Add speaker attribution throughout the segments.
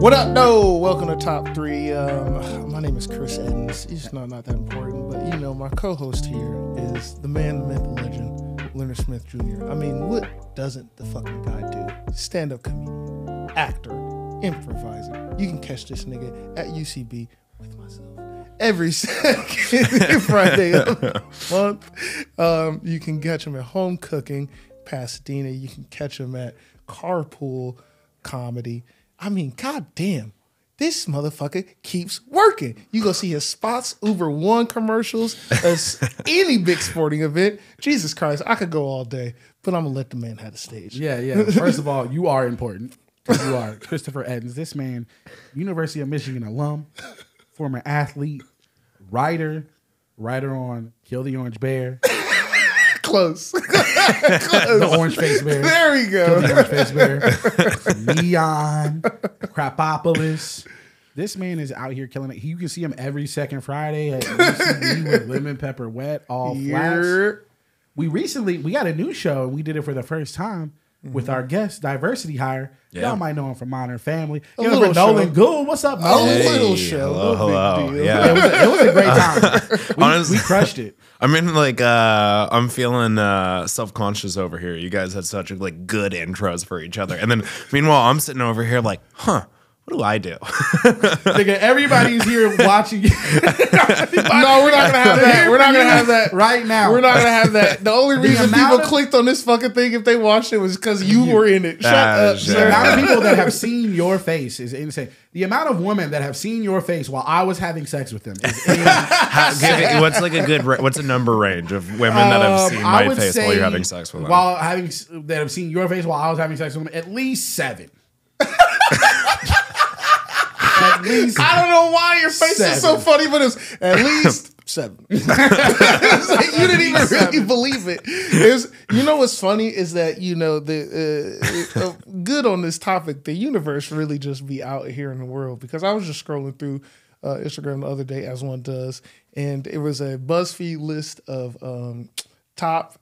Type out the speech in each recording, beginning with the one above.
Speaker 1: What up, no? Welcome to Top Three. Um, my name is Chris Eddins. It's not not that important, but you know, my co-host here is the man, the myth, the legend, Leonard Smith Jr. I mean, what doesn't the fucking guy do? Stand-up comedian, actor, improviser. You can catch this nigga at UCB with myself every second Friday of the month. Um, you can catch him at Home Cooking, Pasadena. You can catch him at Carpool Comedy. I mean, goddamn, this motherfucker keeps working. You go see his spots, Uber One commercials, as any big sporting event. Jesus Christ, I could go all day, but I'm gonna let the man have the stage.
Speaker 2: Yeah, yeah. First of all, you are important. You are Christopher Eddins. This man, University of Michigan alum, former athlete, writer, writer on Kill the Orange Bear,
Speaker 1: Close.
Speaker 2: the Orange Face Bear,
Speaker 1: there we go.
Speaker 2: the Orange Face Bear, Neon, Krapopolis. This man is out here killing it. You can see him every second Friday at UCB with Lemon Pepper Wet, all flats. We recently we got a new show and we did it for the first time with
Speaker 1: Mm-hmm.
Speaker 2: our guest diversity hire.
Speaker 3: Yeah.
Speaker 2: Y'all might know him from Modern Family.
Speaker 1: A
Speaker 2: You
Speaker 1: little
Speaker 2: know, Nolan. Gould. What's up,
Speaker 1: A
Speaker 2: Nolan?
Speaker 1: little show.
Speaker 3: hello,
Speaker 1: no big
Speaker 3: hello.
Speaker 1: deal.
Speaker 3: Yeah.
Speaker 2: It was, a, it was a great time. We,
Speaker 3: Honestly-
Speaker 2: we crushed it.
Speaker 3: I'm in like uh I'm feeling uh self-conscious over here. You guys had such like good intros for each other. And then meanwhile I'm sitting over here like, huh, what do I do?
Speaker 2: Nigga, everybody's here watching. You.
Speaker 1: No, we're not gonna have that. We're not gonna have that.
Speaker 2: right now.
Speaker 1: We're not gonna have that. The only reason
Speaker 2: amount
Speaker 1: people
Speaker 2: of-
Speaker 1: clicked on this fucking thing if they watched it was because you were in it. Shut
Speaker 3: Ah,
Speaker 1: up,
Speaker 3: shit.
Speaker 2: The amount of people that have seen your face is insane. The amount of women that have seen your face while I was having sex with them is insane.
Speaker 3: How- it- what's like a good what's a number range of women that have
Speaker 2: Um,
Speaker 3: seen
Speaker 2: I
Speaker 3: my face while you're having sex with them?
Speaker 2: While having that have seen your face while I was having sex with them, at least seven. At least
Speaker 1: I don't know why your face is so funny, but it's at least seven. Like you didn't even really believe it. It's, you know what's funny is that you know the uh, uh, good on this topic. The universe really just be out here in the world because I was just scrolling through uh, Instagram the other day as one does, and it was a BuzzFeed list of um, top.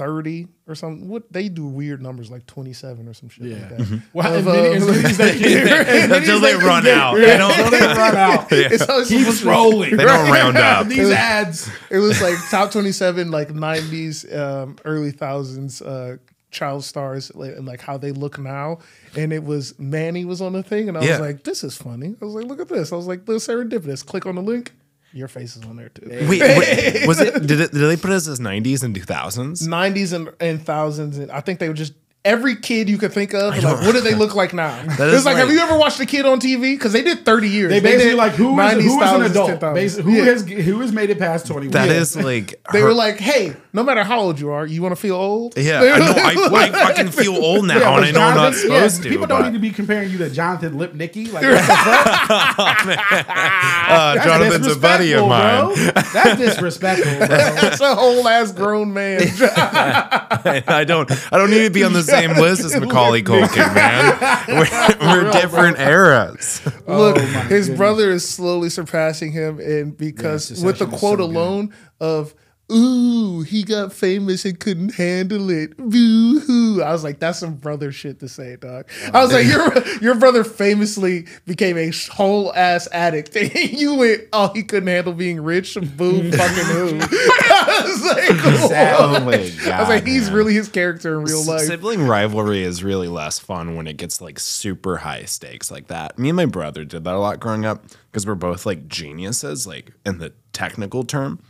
Speaker 1: 30 or something. What they do weird numbers like 27 or some shit like that.
Speaker 2: Well,
Speaker 1: Of,
Speaker 2: as many-
Speaker 1: uh,
Speaker 2: as many as they can.
Speaker 3: Until they run out.
Speaker 1: Yeah.
Speaker 3: They don't,
Speaker 2: Until they run out.
Speaker 1: It's always
Speaker 2: Keep
Speaker 1: supposed to-
Speaker 2: scrolling.
Speaker 3: they don't round up.
Speaker 2: These ads.
Speaker 1: It was like top 27, like 90s, um, early thousands uh, child stars like, and like how they look now. And it was Manny was on the thing. And I
Speaker 3: Yeah.
Speaker 1: was like, this is funny. I was like, look at this. I was like, the serendipitous. Click on the link. Your face is on there too.
Speaker 3: Wait, wait, was it did it did they put us as 90s and 2000s?
Speaker 1: 90s and, and thousands. And I think they were just every kid you could think of. Like, what do they look like now? It's
Speaker 3: is
Speaker 1: like, have you ever watched a kid on TV? Because they did 30 years.
Speaker 2: They basically
Speaker 1: did
Speaker 2: like who is, who is an adult? who
Speaker 1: Yeah.
Speaker 2: has who has made it past twenty?
Speaker 3: That
Speaker 2: Yeah.
Speaker 3: is like
Speaker 1: They
Speaker 3: her-
Speaker 1: were like, hey, no matter how old you are, you want to feel old?
Speaker 3: Yeah, I know. I, I fucking feel old now,
Speaker 2: Yeah,
Speaker 3: and I know I'm not
Speaker 2: Jonathan- yeah,
Speaker 3: supposed to.
Speaker 2: People don't need to be comparing you to Jonathan Lipnicki. Like, what the fuck?
Speaker 3: Uh, Jonathan's a buddy of mine.
Speaker 2: Bro. That's disrespectful, bro.
Speaker 1: That's a whole ass grown man.
Speaker 3: I don't. I don't need to be on the same list as Macaulay Culkin, man. We're, we're different eras.
Speaker 1: Look, oh
Speaker 2: my
Speaker 1: his
Speaker 2: goodness.
Speaker 1: brother is slowly surpassing him, and because
Speaker 2: Yeah,
Speaker 1: with the quote
Speaker 2: so good.
Speaker 1: alone of "Ooh, he got famous and couldn't handle it," boo hoo. I was like, "That's some brother shit to say, dog." I was like, "Your your brother famously became a whole ass addict, and you went, oh, he couldn't handle being rich, boo fucking who." I was like.
Speaker 3: Oh my God,
Speaker 1: I was like, he's oh
Speaker 3: man.
Speaker 1: really his character in real life.
Speaker 3: Sibling rivalry is really less fun when it gets like super high stakes like that. Me and my brother did that a lot growing up because we're both like geniuses, like in the technical term.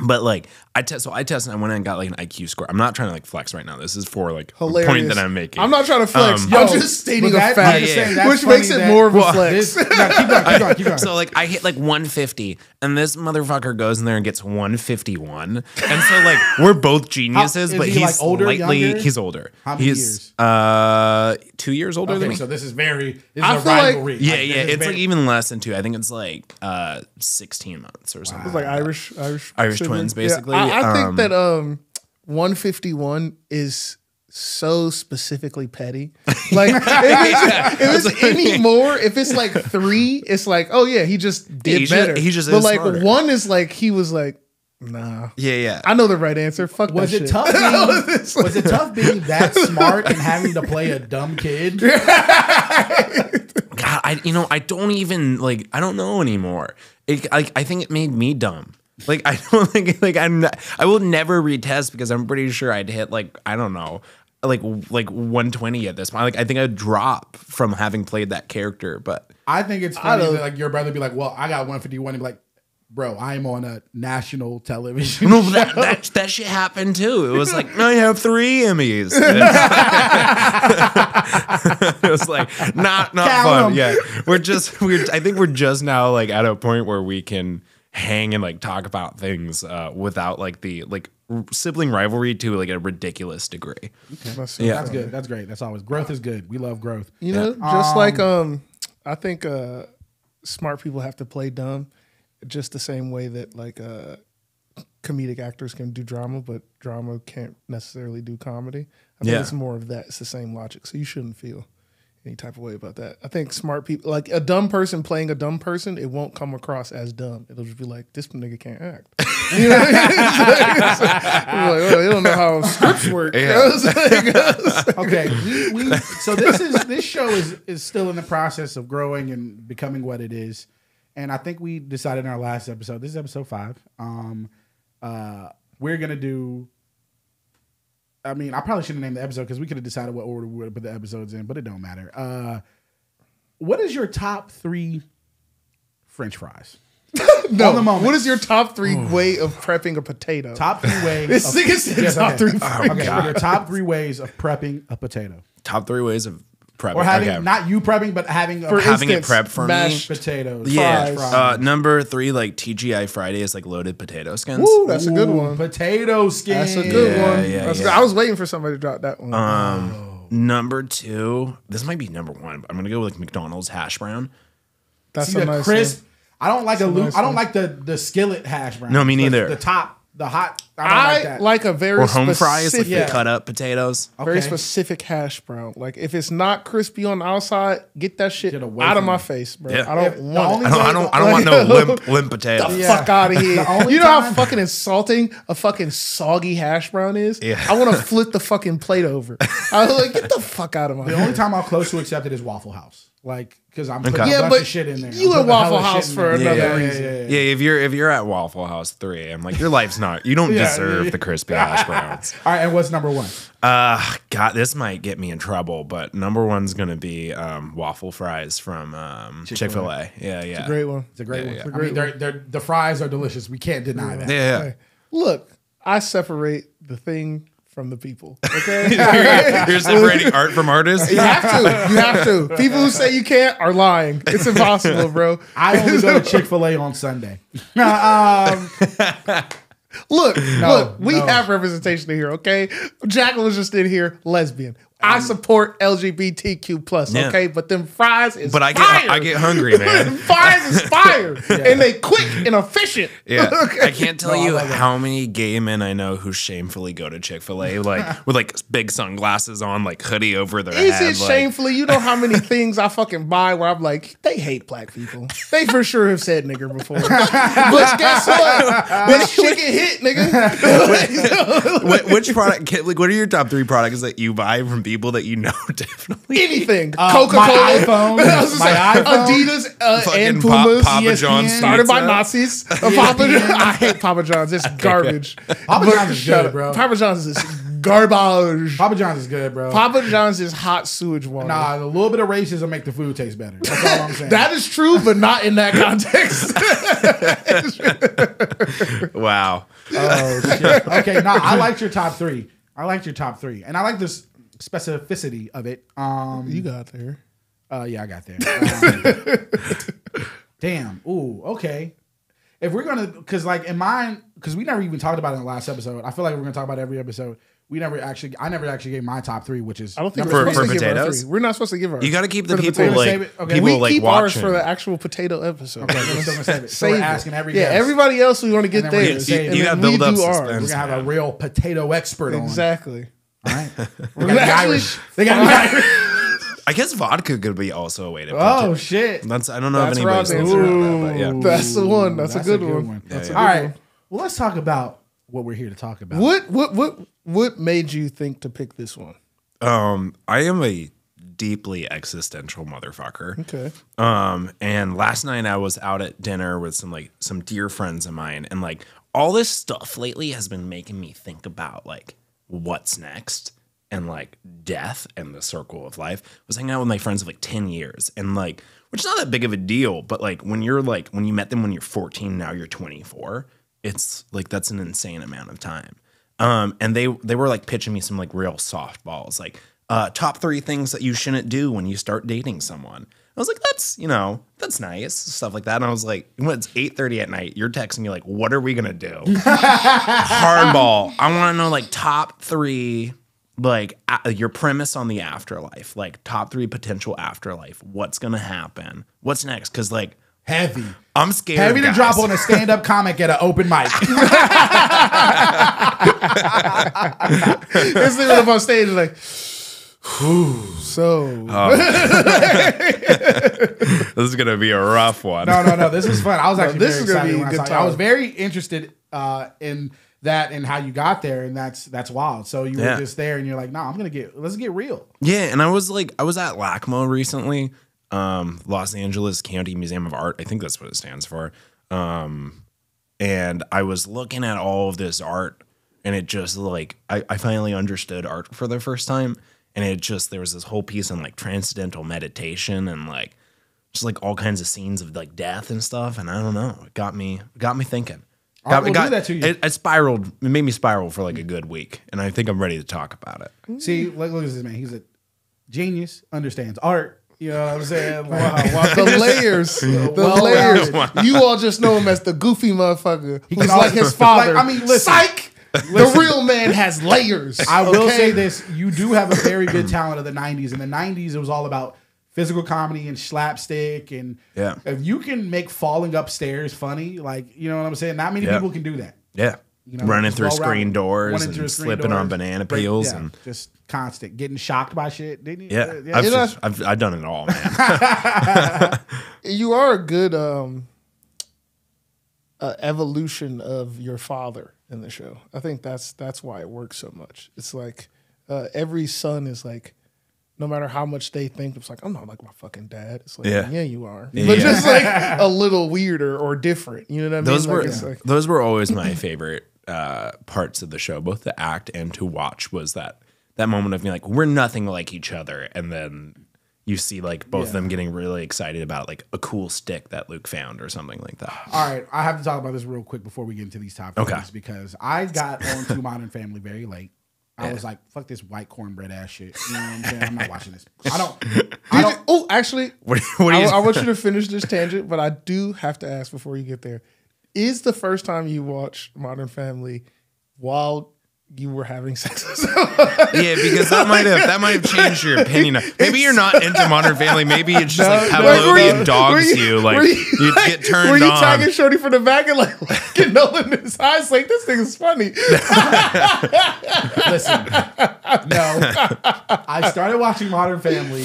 Speaker 3: But like I test, so I tested. And I went in and got like an IQ score. I'm not trying to like flex right now. This is for like a
Speaker 1: Hilarious.
Speaker 3: point that I'm making.
Speaker 1: I'm not trying to flex.
Speaker 3: Um,
Speaker 1: I'm just stating
Speaker 2: but
Speaker 1: a fact,
Speaker 2: I'm just saying
Speaker 3: Yeah.
Speaker 1: which makes it
Speaker 2: that-
Speaker 1: more of a
Speaker 3: Well,
Speaker 1: flex.
Speaker 2: This, no, keep going, keep going, keep going.
Speaker 3: So like I hit like 150, and this motherfucker goes in there and gets 151, and so like we're both geniuses,
Speaker 2: is
Speaker 3: but
Speaker 2: he, like,
Speaker 3: he's
Speaker 2: older,
Speaker 3: slightly
Speaker 2: younger?
Speaker 3: he's older.
Speaker 2: How many
Speaker 3: he's
Speaker 2: years?
Speaker 3: uh two years older than me.
Speaker 2: so this is very. This
Speaker 1: I
Speaker 2: is a
Speaker 1: feel like-
Speaker 3: yeah,
Speaker 2: Like,
Speaker 3: yeah,
Speaker 2: this is
Speaker 3: it's like even less than two. I think it's like uh 16 months or something.
Speaker 1: It's like Irish, Irish,
Speaker 3: Irish twins, basically.
Speaker 1: I, I think
Speaker 3: Um,
Speaker 1: that um, 151 is so specifically petty. Like if it's, if it's any more, if it's like three, it's like oh yeah, he just did
Speaker 3: he just-
Speaker 1: better.
Speaker 3: he just
Speaker 1: but
Speaker 3: is
Speaker 1: like
Speaker 3: smarter.
Speaker 1: one is like he was like nah.
Speaker 3: Yeah, yeah.
Speaker 1: I know the right answer. Fuck
Speaker 2: Was
Speaker 1: that
Speaker 2: it
Speaker 1: shit.
Speaker 2: tough being was it tough being that smart and having to play a dumb kid?
Speaker 3: God, I you know I don't even like I don't know anymore. It, I I think it made me dumb. Like I don't think like I'm not, I will never retest because I'm pretty sure I'd hit like I don't know like like 120 at this point. Like I think I'd drop from having played that character, but
Speaker 2: I think it's funny that like your brother be like, "Well, I got 151," and be like, "Bro, I'm on a national television."
Speaker 3: no, that, that that shit happened too. It was like I have three Emmys. it was like not not
Speaker 2: Count
Speaker 3: fun.
Speaker 2: 'em.
Speaker 3: Yeah, we're just we're. I think we're just now like at a point where we can hang and like talk about things uh, without like the like r- sibling rivalry to like a ridiculous degree.
Speaker 1: That's
Speaker 3: Yeah.
Speaker 2: That's good. That's great. That's always growth is good. We love growth.
Speaker 1: You know, just like um, I think uh, smart people have to play dumb, just the same way that like uh, comedic actors can do drama, but drama can't necessarily do comedy. I think
Speaker 3: Yeah.
Speaker 1: it's more of that. It's the same logic, so you shouldn't feel any type of way about that. I think smart people, like a dumb person playing a dumb person, it won't come across as dumb. It'll just be like this nigga can't act. You know, it's like, oh, they don't know how scripts work.
Speaker 3: Yeah.
Speaker 1: It's like-
Speaker 2: okay, we, we so this is this show is is still in the process of growing and becoming what it is, and I think we decided in our last episode. This is episode five. Um, uh, we're gonna do. I mean, I probably shouldn't name the episode because we could have decided what order we would put the episodes in, but it don't matter. Uh, what is your top three French fries?
Speaker 1: No,
Speaker 2: the moment.
Speaker 1: what is your top three way of prepping a potato?
Speaker 2: Top three ways.
Speaker 1: This
Speaker 2: of-
Speaker 1: nigga said
Speaker 2: Yes,
Speaker 1: top
Speaker 2: okay.
Speaker 1: three.
Speaker 2: okay, your top three ways of prepping a potato,
Speaker 3: Top three ways of prepping.
Speaker 2: or having
Speaker 3: okay.
Speaker 2: not you prepping, but having a
Speaker 1: For
Speaker 3: having it
Speaker 1: instance,
Speaker 3: prepped for me.
Speaker 1: mashed
Speaker 2: potatoes.
Speaker 3: yeah.
Speaker 2: Fries.
Speaker 3: Uh, number three, like TGI Friday is like loaded potato skins.
Speaker 1: Ooh, that's a good one.
Speaker 2: Potato skins.
Speaker 1: That's a good
Speaker 3: Yeah,
Speaker 1: one.
Speaker 3: yeah, yeah.
Speaker 1: good. I was waiting for somebody to drop that one.
Speaker 3: Um, number two, this might be number one, but I'm gonna go with like McDonald's hash brown.
Speaker 1: that's
Speaker 2: See
Speaker 1: a
Speaker 2: the
Speaker 1: nice
Speaker 2: crisp. I don't like a loop.
Speaker 1: nice
Speaker 2: I don't
Speaker 1: one.
Speaker 2: like the the skillet hash brown.
Speaker 3: No, me
Speaker 2: The-
Speaker 3: neither.
Speaker 2: The, top, the hot. I don't
Speaker 1: I
Speaker 2: like
Speaker 1: like, a very
Speaker 3: Or home
Speaker 1: specific,
Speaker 3: fries, like
Speaker 2: Yeah.
Speaker 3: the cut up potatoes.
Speaker 1: very specific hash brown. Like if it's not crispy on the outside, get that shit
Speaker 2: Get
Speaker 1: out of my
Speaker 2: me.
Speaker 1: face, bro.
Speaker 3: Yeah.
Speaker 1: I don't
Speaker 2: If the
Speaker 1: want.
Speaker 3: I don't, I don't, I don't want no limp, limp potato.
Speaker 1: the
Speaker 2: Yeah.
Speaker 1: fuck out of here. You know how fucking insulting a fucking soggy hash brown is?
Speaker 3: Yeah.
Speaker 1: I want to flip the fucking plate over. I was like, get the fuck out of my
Speaker 2: The only time I'm close to accept it is Waffle House. Like because I'm putting
Speaker 3: Okay.
Speaker 2: a
Speaker 1: Yeah,
Speaker 2: bunch
Speaker 1: but
Speaker 2: of shit in there.
Speaker 1: you
Speaker 2: I'm
Speaker 1: at
Speaker 2: putting a hell
Speaker 1: Waffle House for another
Speaker 2: yeah,
Speaker 1: reason.
Speaker 2: Yeah, yeah, yeah.
Speaker 3: Yeah, if you're if you're at Waffle House three, I'm like your life's not. You don't
Speaker 2: Yeah,
Speaker 3: deserve
Speaker 2: yeah.
Speaker 3: the crispy hash browns.
Speaker 2: All right, and what's number one?
Speaker 3: Uh, God, this might get me in trouble, but number one's gonna be um, waffle fries from um, Chick Fil A. Yeah, yeah, it's a
Speaker 1: Great one.
Speaker 2: It's a great
Speaker 3: Yeah,
Speaker 2: one.
Speaker 3: yeah.
Speaker 2: I mean, they're, they're, the fries are delicious. We can't deny that.
Speaker 3: Yeah, yeah.
Speaker 1: Hey, look, I separate the thing from the people. Okay,
Speaker 3: you're, you're separating art from artists.
Speaker 1: you have to. You have to. People who say you can't are lying. It's impossible, bro.
Speaker 2: I only go to Chick Fil A on Sunday. um,
Speaker 1: Look, look, we
Speaker 2: no.
Speaker 1: have representation here. Okay, Jacqueline was just in here, lesbian. I um, support LGBTQ plus.
Speaker 3: Yeah.
Speaker 1: Okay, but them fries is
Speaker 3: But I get
Speaker 1: fire.
Speaker 3: I get hungry, man.
Speaker 1: fries is fire, and they quick and efficient.
Speaker 3: Yeah,
Speaker 1: Okay.
Speaker 3: I can't tell
Speaker 2: No,
Speaker 3: you
Speaker 2: love
Speaker 3: how many gay men I know who shamefully go to Chick Fil A, like with like big sunglasses on, like hoodie over their
Speaker 1: Is
Speaker 3: head.
Speaker 1: it
Speaker 3: like-
Speaker 1: shamefully? You know how many things I fucking buy where I'm like, they hate black people. They for sure have said nigger before. but guess what? This shit get hit, nigga.
Speaker 3: Wh- which product? Like, what are your top three products that you buy from people that you know definitely?
Speaker 1: Anything.
Speaker 2: Uh,
Speaker 1: Coca
Speaker 2: my
Speaker 1: Cola.
Speaker 2: iPhone, my iPhone.
Speaker 1: Adidas uh,
Speaker 3: Fucking
Speaker 1: and
Speaker 3: Pa-
Speaker 1: Pumas.
Speaker 3: Papa
Speaker 2: ESPN.
Speaker 3: John's
Speaker 1: Started by. Nazis. Uh, Papa, I hate Papa John's. It's garbage.
Speaker 2: Papa John's is good, bro.
Speaker 1: Papa John's is garbage.
Speaker 2: Papa John's is good, bro.
Speaker 1: Papa John's is hot sewage water.
Speaker 2: Nah, a little bit of racism make the food taste better. That's all I'm saying.
Speaker 1: That is true, but not in that context.
Speaker 3: Wow.
Speaker 2: oh shit. Okay, no, I liked your top three. I liked your top three, and I like this specificity of it. Um,
Speaker 1: you got there.
Speaker 2: Uh, yeah, I got there. Um, damn. Ooh. Okay. If we're gonna, cause like in mine, cause we never even talked about it in the last episode. I feel like we're gonna talk about every episode. We never actually, I never actually gave my top three, which is
Speaker 1: I don't think
Speaker 3: For-
Speaker 1: we're supposed
Speaker 3: for
Speaker 1: to give our
Speaker 3: potatoes?
Speaker 1: three. We're not supposed to give ours.
Speaker 3: You got to keep the
Speaker 1: For the
Speaker 3: people
Speaker 1: potatoes,
Speaker 3: like?
Speaker 2: Okay.
Speaker 3: people
Speaker 1: we
Speaker 3: like
Speaker 1: keep ours
Speaker 3: watching.
Speaker 1: for the actual potato episode.
Speaker 2: Okay, we're still gonna save it. So we're asking every
Speaker 1: yeah,
Speaker 2: guest.
Speaker 1: everybody else we want to get
Speaker 2: And then we're
Speaker 1: theirs.
Speaker 2: gonna save-
Speaker 1: and
Speaker 3: you gotta
Speaker 1: we
Speaker 3: build up
Speaker 1: do ours.
Speaker 3: suspense.
Speaker 2: we're gonna have a real potato expert on.
Speaker 1: Exactly.
Speaker 2: All right. They
Speaker 1: We're
Speaker 2: got the
Speaker 1: actually-
Speaker 2: Irish. They got the Irish.
Speaker 3: I guess vodka could be also a way to. put
Speaker 2: Oh
Speaker 3: it.
Speaker 2: shit.
Speaker 3: that's I don't know
Speaker 1: That's
Speaker 3: if anybody's
Speaker 1: Rob's
Speaker 3: thinking about that, but yeah.
Speaker 1: That's the one. That's, a, good one.
Speaker 2: That's
Speaker 3: Yeah,
Speaker 2: All
Speaker 3: yeah.
Speaker 2: right. Well, let's talk about what we're here to talk about.
Speaker 1: What what what what made you think to pick this one?
Speaker 3: Um, I am a deeply existential motherfucker.
Speaker 1: Okay.
Speaker 3: Um, and last night I was out at dinner with some like some dear friends of mine, and like all this stuff lately has been making me think about like what's next and like death and the circle of life. I was hanging out with my friends of like 10 years and like which is not that big of a deal, but like when you're like when you met them when you're 14, now you're 24, it's like that's an insane amount of time. Um, and they they were like pitching me some like real softballs, like uh, top three things that you shouldn't do when you start dating someone. I was like, that's you know, that's nice, stuff like that. And I was like, when it's eight thirty at night, you're texting me like, what are we gonna do? Hardball. I want to know like top three, like a- your premise on the afterlife, like top three potential afterlife. What's gonna happen? What's next? Because like
Speaker 2: Heavy.
Speaker 3: I'm scared.
Speaker 2: Heavy to
Speaker 3: guys.
Speaker 2: drop on a stand up comic at an open mic.
Speaker 1: It's literally up on stage like, so
Speaker 3: This is gonna be a rough one.
Speaker 2: No, no, no. This is fun. I was actually
Speaker 1: this
Speaker 2: very
Speaker 1: is gonna be a
Speaker 2: when I
Speaker 1: good.
Speaker 2: I was very interested uh, in that and how you got there, and that's that's wild. So you
Speaker 3: Yeah.
Speaker 2: were just there, and you're like, "No, I'm gonna get let's get real."
Speaker 3: Yeah, and I was like, I was at LACMA recently, um, Los Angeles County Museum of Art. I think that's what it stands for. Um, and I was looking at all of this art, and it just like I, I finally understood art for the first time. And it just there was this whole piece on like transcendental meditation and like just like all kinds of scenes of like death and stuff. And I don't know, it got me it got me thinking.
Speaker 2: Art
Speaker 3: Got,
Speaker 2: will do that to you.
Speaker 3: It, it spiraled. It made me spiral for like a good week, and I think I'm ready to talk about it. Mm.
Speaker 2: See, look, look at this man. He's a genius, understands art. You know what I'm saying?
Speaker 1: wow, wow, the layers, the
Speaker 2: Well
Speaker 1: layers.
Speaker 2: rounded.
Speaker 1: You all just know him as the goofy motherfucker who's like his father.
Speaker 2: like, I mean, listen.
Speaker 1: psych. The real man has layers.
Speaker 2: I will
Speaker 1: okay?
Speaker 2: say this: you do have a very good talent of the '90s. In the '90s, it was all about physical comedy and slapstick, and
Speaker 3: Yeah.
Speaker 2: if you can make falling upstairs funny, like you know what I'm saying, not many
Speaker 3: Yeah.
Speaker 2: people can do that.
Speaker 3: Yeah.
Speaker 2: You know,
Speaker 3: running through screen doors and
Speaker 2: screen
Speaker 3: slipping on banana
Speaker 2: break-
Speaker 3: peels
Speaker 2: yeah,
Speaker 3: and
Speaker 2: just constant getting shocked by shit. Didn't you?
Speaker 3: yeah,
Speaker 2: Uh,
Speaker 3: I've,
Speaker 1: You know-
Speaker 3: just, I've I've done it all, man.
Speaker 1: you are a good um, uh, evolution of your father in the show. I think that's that's why it works so much. It's like uh, every son is like, no matter how much they think, it's like I'm not like my fucking dad. It's like
Speaker 3: Yeah.
Speaker 1: yeah, you are,
Speaker 3: Yeah.
Speaker 1: but just like a little weirder or different. You know what I mean?
Speaker 3: those
Speaker 1: Like,
Speaker 3: were
Speaker 1: it's like-
Speaker 3: those were always my favorite uh, parts of the show, both to act and to watch. Was that that moment of being like, we're nothing like each other, and then you see like both of them getting really excited about like a cool stick that Luke found or something like that.
Speaker 2: All right, I have to talk about this real quick before we get into these topics
Speaker 3: Okay.
Speaker 2: because I got onto Modern Family very late. I was like, "Fuck this white cornbread ass shit." You know what I'm saying? I'm not watching this. I don't. I don't
Speaker 1: oh, actually,
Speaker 3: What, what
Speaker 1: I. I want you to finish this tangent, but I do have to ask before you get there: Is the first time you watch Modern Family while you were having sex? with someone?
Speaker 3: yeah, because that might have that might have changed your opinion. Maybe you're not into Modern Family. Maybe it's just like
Speaker 1: Like, were
Speaker 3: Pavlovian
Speaker 1: were
Speaker 3: dogs you, Like
Speaker 1: were
Speaker 3: you,
Speaker 1: like,
Speaker 3: get turned on.
Speaker 1: Were you
Speaker 3: on.
Speaker 1: tagging Shorty from the back and like looking Nolan in his eyes like this thing is funny?
Speaker 2: listen. No, I started watching Modern Family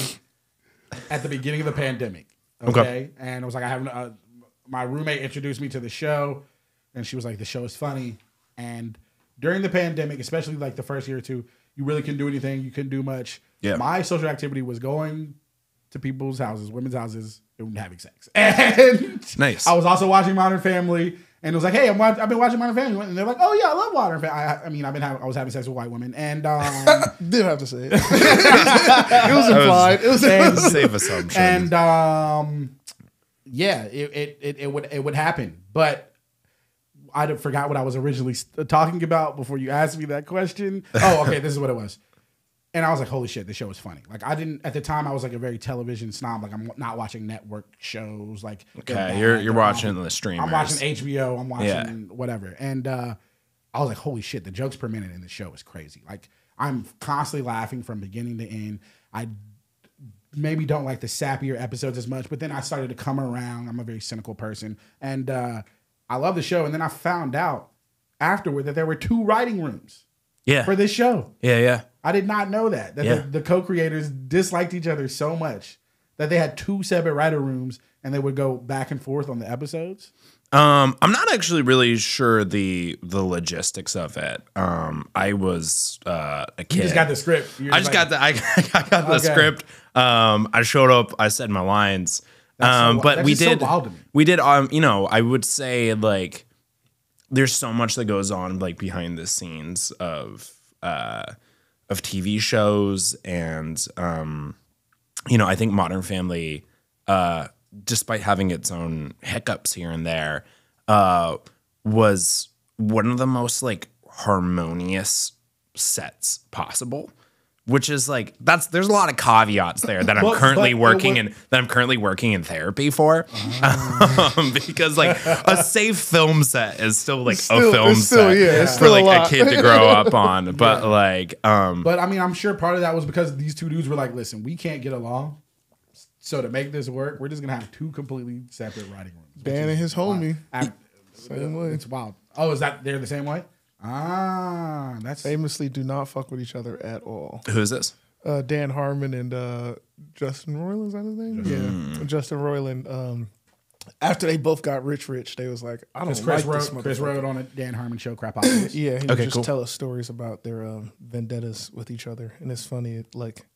Speaker 2: at the beginning of the pandemic. Okay,
Speaker 3: Okay.
Speaker 2: and it was like I have uh, my roommate introduced me to the show, and she was like, "The show is funny." And during the pandemic, especially like the first year or two, you really couldn't do anything. You couldn't do much.
Speaker 3: Yeah.
Speaker 2: My social activity was going to people's houses, women's houses, and having sex. And
Speaker 3: Nice.
Speaker 2: I was also watching Modern Family, and it was like, "Hey, I'm watch- I've been watching Modern Family," and they're like, "Oh yeah, I love Modern Family." I, I mean, I've been having, I was having sex with white women, and um,
Speaker 1: Didn't have to say it. it was implied. It was.
Speaker 3: Safe assumption.
Speaker 2: and um, yeah, it, it it it would it would happen, but. I forgot what I was originally talking about before you asked me that question. Oh, okay, this is what it was. And I was like, "Holy shit, this show is funny!" Like I didn't at the time. I was like a very television snob. Like I'm not watching network shows. Like
Speaker 3: okay,
Speaker 2: bad,
Speaker 3: you're you're watching the stream.
Speaker 2: I'm watching HBO. I'm watching
Speaker 3: Yeah.
Speaker 2: whatever. And uh, I was like, holy shit, the jokes per minute in the show is crazy. Like I'm constantly laughing from beginning to end. I maybe don't like the sappier episodes as much, but then I started to come around. I'm a very cynical person. And uh, I love the show. And then I found out afterward that there were two writing rooms
Speaker 3: yeah,
Speaker 2: for this show.
Speaker 3: yeah, yeah.
Speaker 2: I did not know that. That
Speaker 3: Yeah.
Speaker 2: the, the co-creators disliked each other so much that they had two separate writer rooms and they would go back and forth on the episodes.
Speaker 3: Um, I'm not actually really sure the the logistics of it. Um, I was uh, a kid.
Speaker 2: You just got the script. You're
Speaker 3: I just
Speaker 2: like-
Speaker 3: got the I, I got the
Speaker 2: Okay.
Speaker 3: script. Um, I showed up. I said my lines. Um,
Speaker 2: so-
Speaker 3: but we
Speaker 2: so
Speaker 3: did.
Speaker 2: me.
Speaker 3: we did. Um, you know, I would say like there's so much that goes on like behind the scenes of uh of TV shows and um you know, I think Modern Family uh despite having its own hiccups here and there uh was one of the most like harmonious sets possible. Which is like that's there's a lot of caveats there that I'm
Speaker 2: But-
Speaker 3: currently
Speaker 2: but
Speaker 3: working
Speaker 2: would-
Speaker 3: in that I'm currently working in therapy for, um, because like a safe film set is still like
Speaker 1: Still-
Speaker 3: a film
Speaker 1: it's still-
Speaker 3: set
Speaker 1: yeah, it's
Speaker 3: for
Speaker 1: still
Speaker 3: like
Speaker 1: a
Speaker 3: a, kid to grow up on. But like, um,
Speaker 2: But I mean, I'm sure part of that was because these two dudes were like, "Listen, we can't get along, so to make this work, we're just gonna have two completely separate writing rooms." which
Speaker 1: Dan and his
Speaker 2: wild.
Speaker 1: homie.
Speaker 2: I-
Speaker 1: Same way.
Speaker 2: It's wild. Oh, is that they're the same way? Ah, that's
Speaker 1: Famously, do not fuck with each other at all.
Speaker 3: who's this?
Speaker 1: Uh, Dan Harmon and uh, Justin Roiland is that his name? Yeah, Justin Roiland. Um, after they both got rich, rich, they was like, I don't
Speaker 2: Chris
Speaker 1: like
Speaker 2: wrote,
Speaker 1: this
Speaker 2: Chris
Speaker 1: motherfucker.
Speaker 2: wrote on a Dan Harmon show. Crap out. of this.
Speaker 1: Yeah, he would
Speaker 3: Okay,
Speaker 1: just
Speaker 3: cool.
Speaker 1: tell us stories about their um, vendettas with each other, and it's funny. It, like,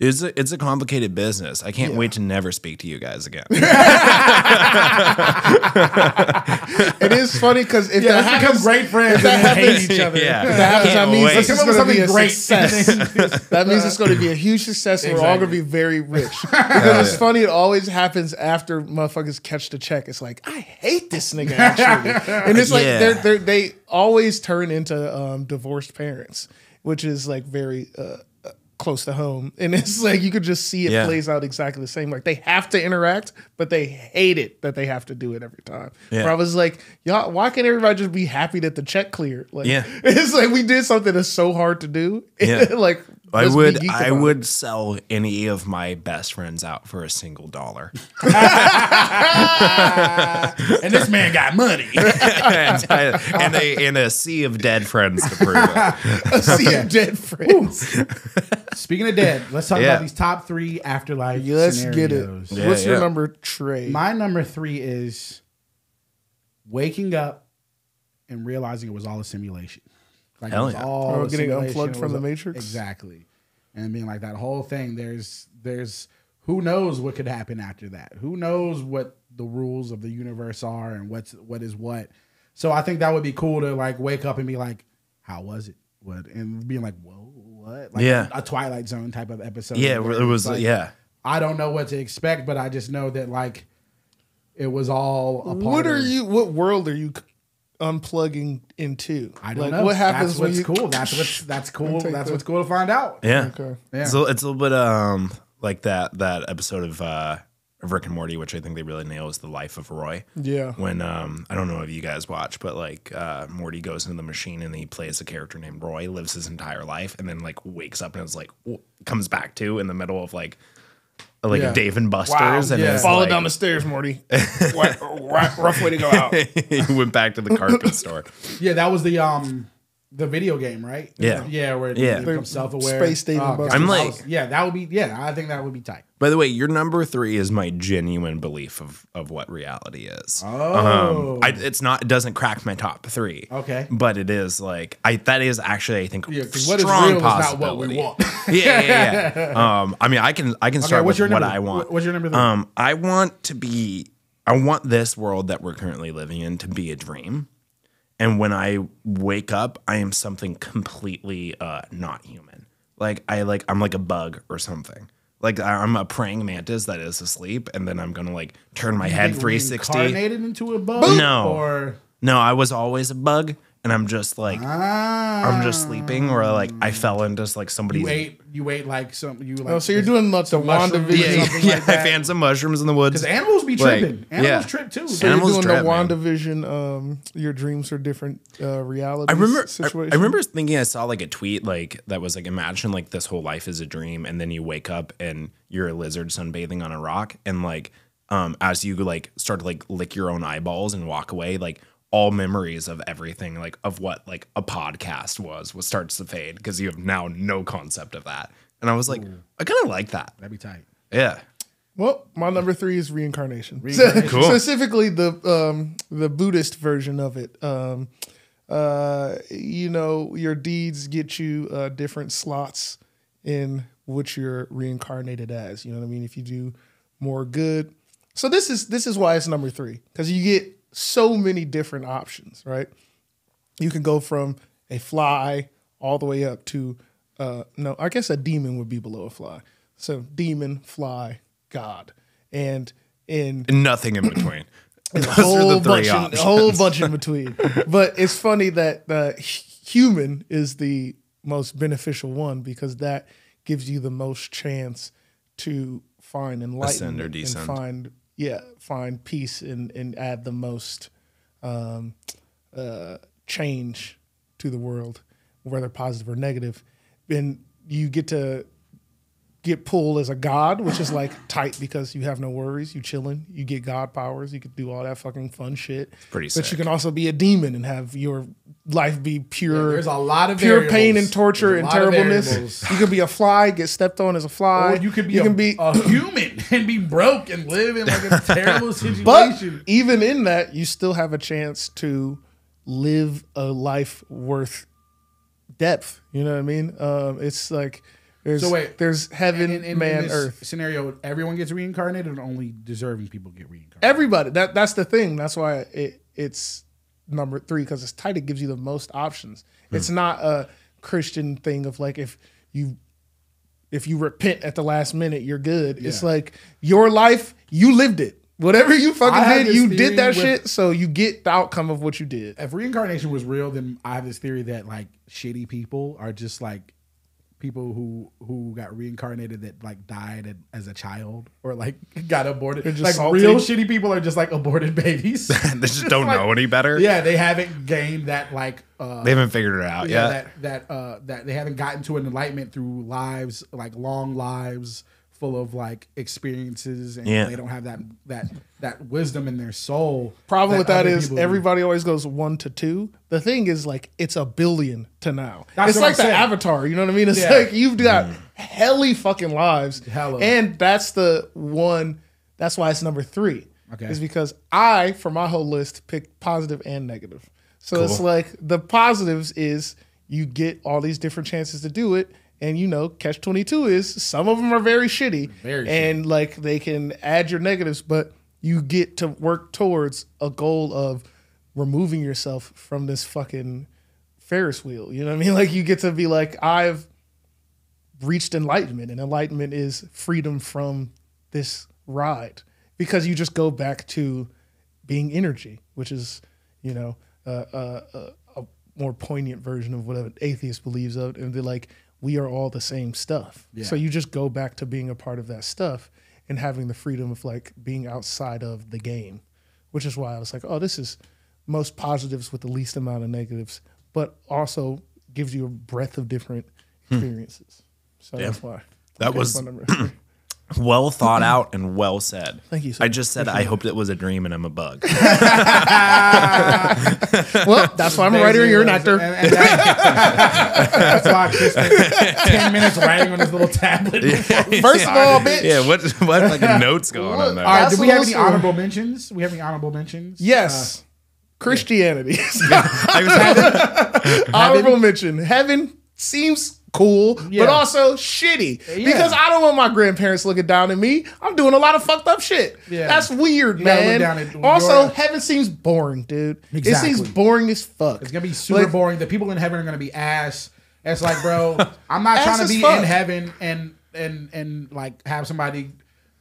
Speaker 3: It's a, it's a complicated business. I can't
Speaker 1: Yeah.
Speaker 3: wait to never speak to you guys again.
Speaker 1: it is funny because if
Speaker 2: Yeah,
Speaker 1: that
Speaker 2: let's become great friends and
Speaker 1: that
Speaker 2: then hate each other.
Speaker 3: Yeah.
Speaker 1: if that happens, that means
Speaker 3: wait.
Speaker 1: this
Speaker 2: Come with
Speaker 1: going to be a
Speaker 2: great.
Speaker 1: success. that means it's going to be a huge success. and We're all going to be very rich. Because it's funny. It always happens after motherfuckers catch the check. It's like I hate this nigga actually, and it's like
Speaker 3: Yeah.
Speaker 1: they're, they're, they always turn into um, divorced parents, which is like very. Uh, Close to home, and it's like you could just see it
Speaker 3: Yeah.
Speaker 1: plays out exactly the same. Like they have to interact, but they hate it that they have to do it every time.
Speaker 3: Yeah.
Speaker 1: Where I was like, y'all, why can't everybody just be happy that the check cleared? Like,
Speaker 3: Yeah.
Speaker 1: it's like we did something that's so hard to do.
Speaker 3: Yeah.
Speaker 1: like
Speaker 3: I
Speaker 1: let's
Speaker 3: would I
Speaker 1: about it.
Speaker 3: would sell any of my best friends out for a single dollar.
Speaker 2: and this man got money.
Speaker 3: and, I- and a and a sea of dead friends to prove it.
Speaker 1: a sea of dead friends.
Speaker 2: Speaking of dead, let's talk
Speaker 3: Yeah.
Speaker 2: about these top three afterlife
Speaker 1: Let's get it.
Speaker 3: Yeah,
Speaker 1: What's your number, three?
Speaker 2: My number three is waking up and realizing it was all a simulation. Like
Speaker 3: Hell
Speaker 2: it was
Speaker 3: yeah.
Speaker 2: all
Speaker 1: Oh, getting
Speaker 2: simulation.
Speaker 1: unplugged from the Matrix?
Speaker 2: Exactly. And being like that whole thing, there's there's who knows what could happen after that. Who knows what the rules of the universe are and what's what is what. So I think that would be cool to like wake up and be like, how was it? What and being like, whoa, what? Like
Speaker 3: Yeah.
Speaker 2: a Twilight Zone type of episode.
Speaker 3: Yeah, it was
Speaker 2: like,
Speaker 3: yeah.
Speaker 2: I don't know what to expect, but I just know that like it was all a part
Speaker 1: what are
Speaker 2: of-
Speaker 1: you? What world are you unplugging into?
Speaker 2: I don't
Speaker 1: like,
Speaker 2: know.
Speaker 1: What happens
Speaker 2: that's
Speaker 1: when
Speaker 2: what's
Speaker 1: you?
Speaker 2: cool. That's what's that's cool. That's
Speaker 1: the-
Speaker 2: what's cool to find out.
Speaker 3: Yeah.
Speaker 1: Okay.
Speaker 2: Yeah.
Speaker 3: So it's a little bit um like that that episode of uh of Rick and Morty, which I think they really nail is the life of Roy.
Speaker 1: Yeah.
Speaker 3: When um I don't know if you guys watch, but like uh Morty goes into the machine and he plays a character named Roy, lives his entire life, and then like wakes up and is like w- comes back to in the middle of like like
Speaker 2: Yeah.
Speaker 3: Dave and Buster's and
Speaker 2: yeah.
Speaker 3: is, like-
Speaker 1: down the stairs, Morty. Wha- wha- rough way to go out.
Speaker 3: he went back to the carpet store.
Speaker 2: Yeah, that was the um the video game, right?
Speaker 3: Yeah.
Speaker 2: yeah, where
Speaker 3: Yeah.
Speaker 2: yeah, become self aware.
Speaker 1: Space Dave and Buster's.
Speaker 3: I'm like-
Speaker 2: was- yeah, that would be yeah. I think that would be tight.
Speaker 3: By the way, your number three is my genuine belief of, of what reality is.
Speaker 2: Oh.
Speaker 3: Um, I, it's not. It doesn't crack my top three.
Speaker 2: Okay.
Speaker 3: but it is like I. That is actually I think
Speaker 2: Yeah,
Speaker 3: a
Speaker 2: 'cause what is
Speaker 3: strong
Speaker 2: real is not what we want.
Speaker 3: yeah, yeah, yeah. Um, I mean, I can I can start
Speaker 2: what's
Speaker 3: with
Speaker 2: your
Speaker 3: what? I want.
Speaker 2: What's your number three?
Speaker 3: Um, I want to be. I want this world that we're currently living in to be a dream. And when I wake up, I am something completely uh, not human. Like I like I'm like a bug or something. Like I'm a praying mantis that is asleep, and then I'm gonna like turn my head
Speaker 2: Think
Speaker 3: 360.
Speaker 2: Reincarnated into a bug?
Speaker 3: No.
Speaker 2: Or
Speaker 3: No, I was always a bug, and I'm just like
Speaker 2: ah,
Speaker 3: I'm just sleeping, or like I fell into like somebody's.
Speaker 2: you ate you ate like some you like
Speaker 1: Oh, so you're doing lots of
Speaker 2: mushroom-
Speaker 1: WandaVision.
Speaker 3: yeah,
Speaker 2: something
Speaker 3: yeah,
Speaker 2: like
Speaker 3: I
Speaker 2: that.
Speaker 3: found some mushrooms in the woods.
Speaker 2: because animals be
Speaker 3: Like,
Speaker 2: tripping. animals
Speaker 3: yeah.
Speaker 2: trip too.
Speaker 1: So
Speaker 3: Animals
Speaker 1: you're doing
Speaker 3: trip,
Speaker 1: the. WandaVision. Um, your dreams are different uh, realities.
Speaker 3: I remember. I, I remember thinking I saw like a tweet like that was like imagine like this whole life is a dream, and then you wake up and you're a lizard sunbathing on a rock, and like um as you like start to like lick your own eyeballs and walk away, like all memories of everything like of what like a podcast was was starts to fade because you have now no concept of that. And I was like, I kind of like that.
Speaker 2: That'd be tight.
Speaker 3: Yeah.
Speaker 1: Well, my number three is reincarnation.
Speaker 2: Reincarnation.
Speaker 3: Cool.
Speaker 1: Specifically, the um, the Buddhist version of it. Um, uh, you know, your deeds get you uh, different slots in which you're reincarnated as. You know what I mean? If you do more good, so this is this is why it's number three because you get so many different options, right? You can go from a fly all the way up to uh, no, I guess a demon would be below a fly. So demon, fly, God, and in
Speaker 3: Nothing in between.
Speaker 1: a whole bunch, in, a whole bunch in between. but it's funny that the human is the most beneficial one because that gives you the most chance to find enlightenment
Speaker 3: or
Speaker 1: and find yeah find peace and and add the most um, uh, change to the world, whether positive or negative. And you get to get pulled as a god, which is like tight because you have no worries, you chilling, you get god powers, you could do all that fucking fun shit.
Speaker 3: pretty
Speaker 1: But
Speaker 3: sick.
Speaker 1: you can also be a demon and have your life be pure.
Speaker 2: There's a lot of
Speaker 1: pure pain and torture
Speaker 2: There's
Speaker 1: and terribleness. You could be a fly, get stepped on as a fly.
Speaker 2: Or you could be,
Speaker 1: you
Speaker 2: a,
Speaker 1: can be
Speaker 2: a human and be broke and live in like a terrible situation.
Speaker 1: But even in that, you still have a chance to live a life worth depth. You know what I mean? Um, it's like there's
Speaker 2: So wait,
Speaker 1: there's heaven,
Speaker 2: in, in,
Speaker 1: man,
Speaker 2: in this
Speaker 1: earth.
Speaker 2: scenario, everyone gets reincarnated, and only deserving people get reincarnated.
Speaker 1: Everybody. That that's the thing. That's why it it's number three because it's tight. It gives you the most options. Hmm. It's not a Christian thing of like if you if you repent at the last minute, you're good. It's like your life, you lived it. Whatever you fucking did, you did that
Speaker 2: with-
Speaker 1: shit. So you get the outcome of what you did.
Speaker 2: if reincarnation was real, then I have this theory that like shitty people are just like people who who got reincarnated that like died as a child or like got aborted.
Speaker 1: Just
Speaker 2: Like
Speaker 1: salty.
Speaker 2: real shitty people are just like aborted babies.
Speaker 3: they just don't
Speaker 2: like-
Speaker 3: know any better.
Speaker 2: yeah, they haven't gained that like uh
Speaker 3: They haven't figured it out
Speaker 2: yeah,
Speaker 3: yet.
Speaker 2: that that uh that they haven't gotten to an enlightenment through lives like long lives full of like experiences and
Speaker 3: Yeah.
Speaker 2: they don't have that that that wisdom in their soul.
Speaker 1: Problem with that
Speaker 2: other
Speaker 1: is
Speaker 2: people do.
Speaker 1: everybody always goes one to two. The thing is like it's a billion to now.
Speaker 2: That's
Speaker 1: it's like
Speaker 2: I'm
Speaker 1: the
Speaker 2: saying.
Speaker 1: Avatar. You know what I mean? It's
Speaker 2: Yeah.
Speaker 1: like you've got mm. helly fucking lives,
Speaker 2: Hella.
Speaker 1: and that's the one. That's why it's number three.
Speaker 2: Okay.
Speaker 1: is because I for my whole list picked positive and negative. So it's like the positives is you get all these different chances to do it. And you know, catch twenty two is some of them are very shitty,
Speaker 2: Very
Speaker 1: and like they can add your negatives, but you get to work towards a goal of removing yourself from this fucking Ferris wheel. You know what I mean? Like you get to be like, I've reached enlightenment, and enlightenment is freedom from this ride because you just go back to being energy, which is, you know, uh, uh, uh, a more poignant version of what an atheist believes of, and they're like, we are all the same stuff. So you just go back to being a part of that stuff and having the freedom of like being outside of the game, which is why I was like, oh, this is most positives with the least amount of negatives, but also gives you a breadth of different hmm. experiences. So that's why.
Speaker 3: That
Speaker 1: Okay,
Speaker 3: was-
Speaker 1: my number three.
Speaker 3: Well thought out and well said.
Speaker 1: Thank you, sir.
Speaker 3: I just said I hoped it was a dream and I'm a bug.
Speaker 1: well, that's why I'm a writer and you're an actor.
Speaker 2: And- and that- that's why I just spent ten minutes writing on this little tablet. before
Speaker 1: First of all, bitch.
Speaker 3: yeah, what what fucking notes going on there?
Speaker 2: All right,
Speaker 1: That's
Speaker 2: do we have any honorable mentions? We have any honorable mentions?
Speaker 1: Yes. Christianity.
Speaker 3: I was-
Speaker 1: Honorable mention. Heaven seems cool,
Speaker 2: Yeah.
Speaker 1: but also shitty.
Speaker 2: Yeah.
Speaker 1: Because I don't want my grandparents looking down at me. I'm doing a lot of fucked up shit.
Speaker 2: Yeah.
Speaker 1: That's weird,
Speaker 2: You
Speaker 1: man.
Speaker 2: down at
Speaker 1: Also,
Speaker 2: your-
Speaker 1: heaven seems boring, dude. It
Speaker 2: Exactly.
Speaker 1: seems boring as fuck.
Speaker 2: It's gonna be super
Speaker 1: Like,
Speaker 2: boring. The people in heaven are gonna be ass. It's like, bro, I'm not trying to be
Speaker 1: fuck.
Speaker 2: in heaven and and and like have somebody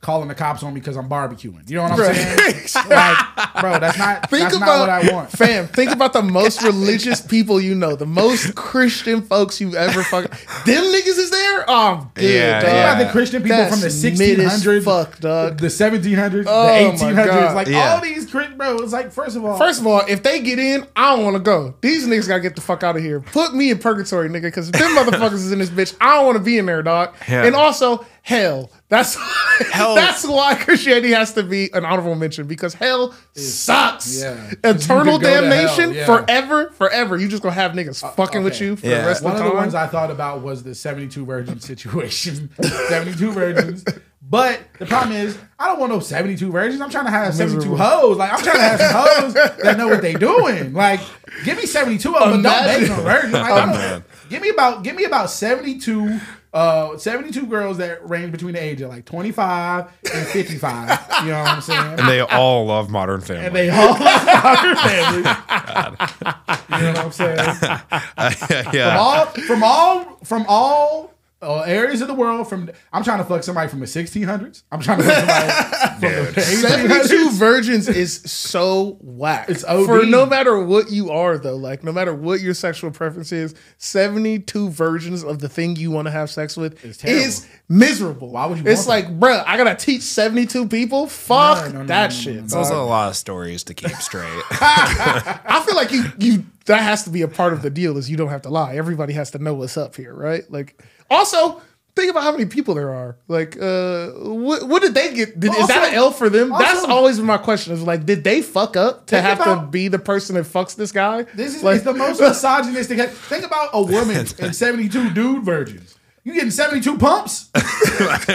Speaker 2: calling the cops on me because I'm barbecuing. You know what I'm
Speaker 1: Right.
Speaker 2: saying? like, bro, that's not
Speaker 1: Think
Speaker 2: that's
Speaker 1: about
Speaker 2: not what I want.
Speaker 1: fam. Think about the most religious people you know, the most Christian folks you've ever fucking. Them niggas is there. Oh, I'm good,
Speaker 3: Yeah,
Speaker 1: dog.
Speaker 2: Think
Speaker 3: yeah.
Speaker 2: about the Christian people
Speaker 1: That's
Speaker 2: from the 1600s,
Speaker 1: fuck, dog.
Speaker 2: the 1700s,
Speaker 1: Oh,
Speaker 2: the 1800s. Like
Speaker 3: Yeah.
Speaker 2: all these Christian, bro. It's like first of all,
Speaker 1: First of all, if they get in, I don't want to go. These niggas gotta get the fuck out of here. Put me in purgatory, nigga, because them motherfuckers is in this bitch. I don't want to be in there, dog.
Speaker 3: Yeah.
Speaker 1: And also, hell. That's
Speaker 3: Hell.
Speaker 1: that's why Christianity has to be an honorable mention because hell sucks.
Speaker 2: yeah. 'Cause you
Speaker 1: Eternal
Speaker 2: could go to
Speaker 1: damnation
Speaker 2: yeah.
Speaker 1: forever, forever. You just gonna have niggas uh, fucking with you for
Speaker 3: Yeah.
Speaker 1: the rest
Speaker 2: One
Speaker 1: of
Speaker 2: of
Speaker 1: the
Speaker 2: the ones I thought about was the 72 virgin situation. 72 virgins But the problem is, I don't want no 72 virgins. I'm trying to have 72
Speaker 1: Miserable.
Speaker 2: hoes. Like, I'm trying to have some hoes that know what they doing. Like, give me 72 of them, but don't make no virgins. Like, I don't-
Speaker 3: man.
Speaker 2: give me about give me about 72 uh 72 girls that range between the age of like 25 and 55. You know what I'm saying?
Speaker 3: And they all love Modern Family.
Speaker 2: And they all have their families. You know what I'm saying? From
Speaker 3: yeah.
Speaker 2: From all from all from all uh, areas of the world. From I'm trying to fuck somebody from the 1600s. I'm trying to fuck somebody from the
Speaker 1: 72 virgins is so whack.
Speaker 2: It's OD.
Speaker 1: For no matter what you are, though, like no matter what your sexual preference is, 72 versions of the thing you want to have sex with is miserable.
Speaker 2: Why would you
Speaker 1: It's
Speaker 2: want
Speaker 1: like, bruh, I gotta teach 72 people? Fuck
Speaker 2: No, no, no,
Speaker 1: that
Speaker 2: no, no,
Speaker 1: shit.
Speaker 2: no, no.
Speaker 3: It's also a lot of stories to keep straight.
Speaker 1: I feel like you you that has to be a part of the deal is you don't have to lie. Everybody has to know what's up here, right? Like also think about how many people there are. Like uh what what did they get? Did, is that an L for them? That's always been my question is like did they fuck up to
Speaker 2: Think
Speaker 1: have to be the person that fucks this guy?
Speaker 2: This is
Speaker 1: like,
Speaker 2: it's the most misogynistic. Think about a woman and 72 dude virgins. You getting 72 pumps?
Speaker 1: That's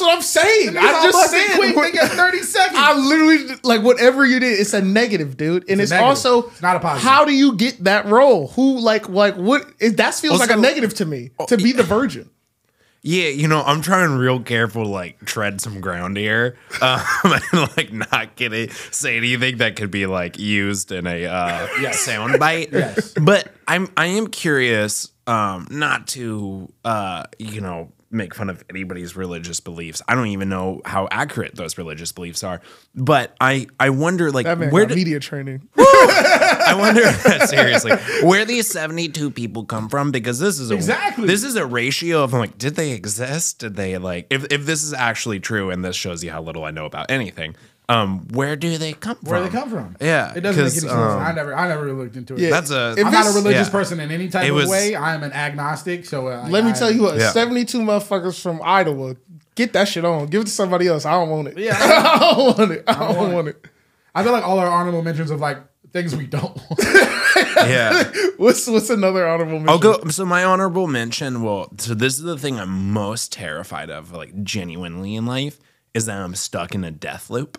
Speaker 1: what I'm saying.
Speaker 2: I
Speaker 1: just said
Speaker 2: quick. They get 30 seconds.
Speaker 1: I literally like whatever you did, it's a negative, dude, and it's,
Speaker 2: negative.
Speaker 1: also
Speaker 2: It's not a positive.
Speaker 1: How do you get that role? Who like like what? It, that feels like a negative to me to be the virgin.
Speaker 3: Yeah, you know, I'm trying real careful like tread some ground here, um, and like not get it, say anything that could be like used in a uh, sound bite.
Speaker 2: Yes.
Speaker 3: but I'm I am curious, um, not to uh, you know make fun of anybody's religious beliefs. I don't even know how accurate those religious beliefs are, but I I wonder like where did,
Speaker 1: media training.
Speaker 3: I wonder seriously where these seventy two people come from because this is a,
Speaker 2: Exactly.
Speaker 3: this is a ratio of like did they exist did they like if if this is actually true and this shows you how little I know about anything um where do they come from
Speaker 2: Where do they come from?
Speaker 3: Yeah,
Speaker 2: it doesn't make
Speaker 3: 'cause,
Speaker 2: any sense.
Speaker 3: um,
Speaker 2: I never, I never really looked into it.
Speaker 1: Yeah.
Speaker 3: that's a
Speaker 1: If
Speaker 2: I'm not a religious
Speaker 3: yeah.
Speaker 2: person in any type
Speaker 3: It
Speaker 2: of
Speaker 3: was-
Speaker 2: way. I am an agnostic. So uh,
Speaker 1: Let me tell you what,
Speaker 3: Yeah.
Speaker 1: 72 motherfuckers from Idaho, get that shit on. Give it to somebody else. I don't want it.
Speaker 2: Yeah.
Speaker 1: I don't want it. I don't,
Speaker 2: want
Speaker 1: want it.
Speaker 2: I feel like all our honorable mentions of like things we don't want.
Speaker 3: yeah
Speaker 1: What's what's another honorable mention?
Speaker 3: I'll go. So my honorable mention. Well, so this is the thing I'm most terrified of, like genuinely in life, is that I'm stuck in a death loop,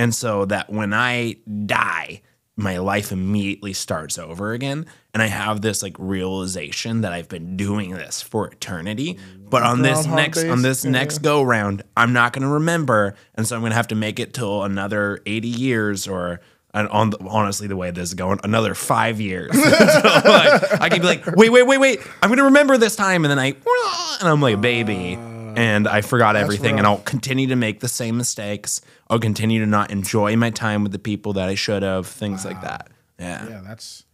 Speaker 3: and so that when I die, my life immediately starts over again, and I have this like realization that I've been doing this for eternity. But on this
Speaker 1: Groundhog
Speaker 3: next on this
Speaker 1: Yeah.
Speaker 3: next go round, I'm not going to remember, and so I'm going to have to make it till another 80 years or. And on the, honestly, the way this is going, another five years. so like, I can be like, wait, wait, wait, wait. I'm gonna remember this time, and then I, and I'm like, baby, and I forgot everything, and. I'll continue to make the same mistakes. I'll continue to not enjoy my time with the people that I should have, things like that. Yeah.
Speaker 2: yeah, that's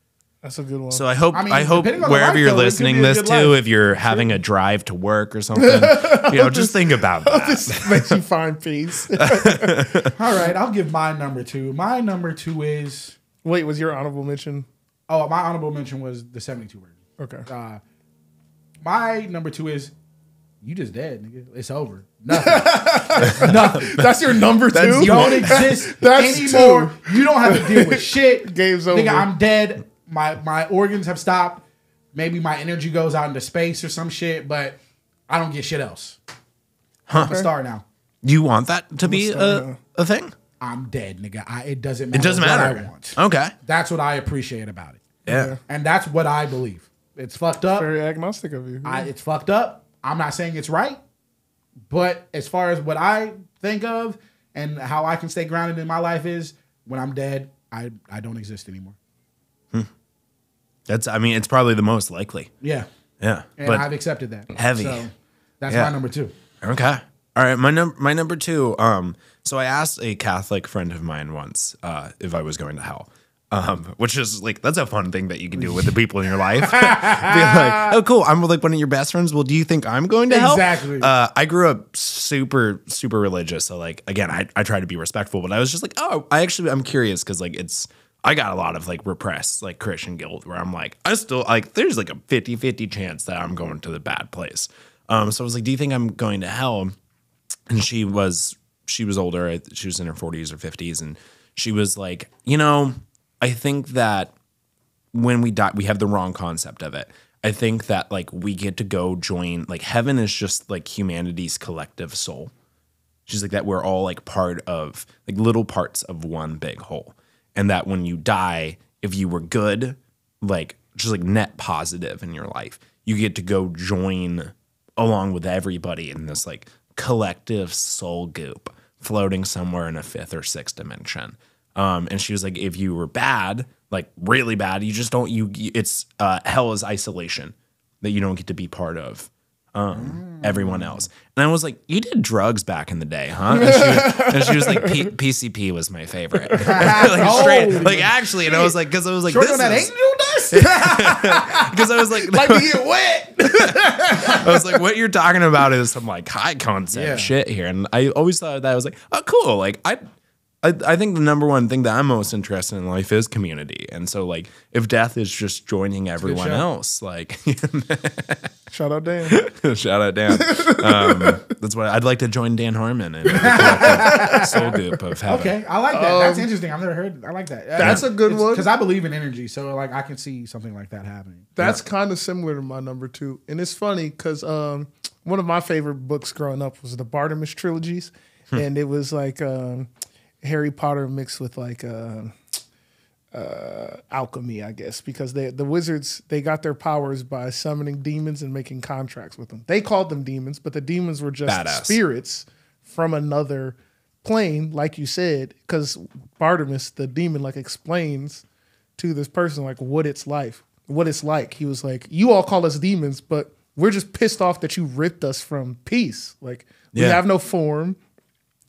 Speaker 1: That's a good one.
Speaker 3: So I hope
Speaker 2: I
Speaker 3: I, hope
Speaker 2: depending on the
Speaker 3: wherever
Speaker 2: life,
Speaker 3: you're
Speaker 2: though,
Speaker 3: listening this to,
Speaker 2: life.
Speaker 3: if you're having a drive to work or something, you know, just think about that.
Speaker 1: this makes you find peace.
Speaker 2: all right. I'll give my number two. My number two is
Speaker 1: Wait, was your honorable mention?
Speaker 2: oh, my honorable mention was the 72 version.
Speaker 1: Okay.
Speaker 2: Uh, my number two is you just dead, nigga. It's over. Nothing. Nothing.
Speaker 1: That's your number two.
Speaker 2: You don't exist
Speaker 1: That's
Speaker 2: anymore. You don't have to deal with shit.
Speaker 1: Game's
Speaker 2: Nigga,
Speaker 1: over.
Speaker 2: I'm dead. My my organs have stopped. Maybe my energy goes out into space or some shit, but I don't get shit else. I'm a star now.
Speaker 3: You want that to be
Speaker 1: start
Speaker 3: a, a thing?
Speaker 2: I'm dead, nigga. I, it doesn't matter.
Speaker 3: It doesn't
Speaker 2: what
Speaker 3: matter.
Speaker 2: I want.
Speaker 3: Okay.
Speaker 2: That's what I appreciate about it,
Speaker 3: Yeah.
Speaker 2: and that's what I believe. It's fucked up.
Speaker 1: Very agnostic of you.
Speaker 2: I, it's fucked up. I'm not saying it's right, but as far as what I think of and how I can stay grounded in my life is when I'm dead, I, I don't exist anymore. Hmm.
Speaker 3: That's. I mean, it's probably the most likely.
Speaker 2: Yeah.
Speaker 3: Yeah.
Speaker 2: And I've accepted that.
Speaker 3: heavy.
Speaker 2: So that's
Speaker 3: Yeah.
Speaker 2: my number two.
Speaker 3: Okay. All right. My number my number two. Um. So I asked a Catholic friend of mine once uh, if I was going to hell. Um, which is like that's a fun thing that you can do with the people in your life. Be like, oh, cool. I'm like one of your best friends. Well, do you think I'm going to hell?
Speaker 2: Exactly.
Speaker 3: Uh, I grew up super super religious, so like again, I I try to be respectful, but I was just like, oh, I actually I'm curious because like it's I got a lot of like repressed like Christian guilt where I'm like I still like there's like a 50-50 chance that I'm going to the bad place. Um, so I was like, do you think I'm going to hell? and she was she was older she was in her 40s or 50s and she was like you know i think that when we die we have the wrong concept of it i think that like we get to go join like heaven is just like humanity's collective soul She's like that we're all like part of like little parts of one big whole. And that when you die, if you were good, like just like net positive in your life, you get to go join along with everybody in this like collective soul goop floating somewhere in a fifth or sixth dimension. Um, and she was like, if you were bad, like really bad, you just don't you. It's uh, hell is isolation that you don't get to be part of. Um, everyone else, and I was like, "You did drugs back in the day, huh?" And she was, and she was like, P- "PCP was my favorite." like straight, like actually, and I was like, because I was like,
Speaker 2: Short
Speaker 3: "This
Speaker 2: on that
Speaker 3: is,"
Speaker 2: angel dust.
Speaker 3: because I was like,
Speaker 2: like to get wet.
Speaker 3: I was like, what you're talking about is some like high concept
Speaker 2: Yeah.
Speaker 3: shit here. And I always thought that I was like, oh, cool. Like I, I, I think the number one thing that I'm most interested in life is community. And so like, if death is just joining everyone else, like,
Speaker 1: Shout out Dan.
Speaker 3: shout out Dan. Um, that's what I'd like to join Dan Harmon and the collective soul group of heaven.
Speaker 2: Okay, I like that. That's interesting. I've never heard. I like that.
Speaker 1: Um, That's a good one.
Speaker 2: because I believe in energy. So like, I can see something like that happening.
Speaker 1: That's kind of similar to my number two, and it's funny because um, one of my favorite books growing up was the Bartimaeus trilogies, and it was like um, Harry Potter mixed with like uh, uh, alchemy, I guess, because they the wizards they got their powers by summoning demons and making contracts with them. They called them demons, but the demons were just
Speaker 3: Badass.
Speaker 1: spirits from another plane, like you said, because Bartimaeus, the demon, like explains to this person like what it's like what it's like he was like you all call us demons but we're just pissed off that you ripped us from peace like we
Speaker 3: Yeah.
Speaker 1: have no form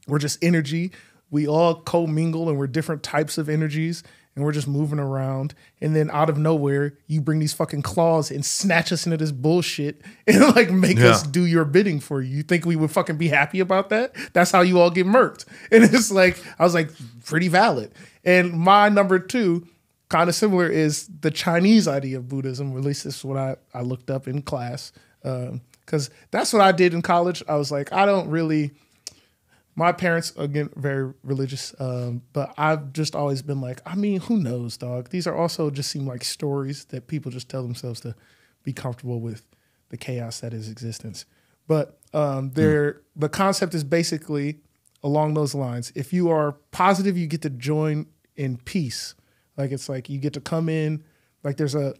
Speaker 1: we're just energy we all commingle and we're different types of energies and we're just moving around and then out of nowhere you bring these fucking claws and snatch us into this bullshit and like make
Speaker 3: Yeah.
Speaker 1: us do your bidding for you you think we would fucking be happy about that that's how you all get murked and it's like i was like pretty valid and my number two kind of similar is the Chinese idea of Buddhism. At least this is what I, I looked up in class. Um, because that's what I did in college. I was like, I don't really. My parents, again, very religious, um, but I've just always been like, I mean, who knows, dog? These are also just seem like stories that people just tell themselves to be comfortable with the chaos that is existence. But um, they're, the concept is basically along those lines. If you are positive, you get to join in peace. Like it's like you get to come in. Like there's a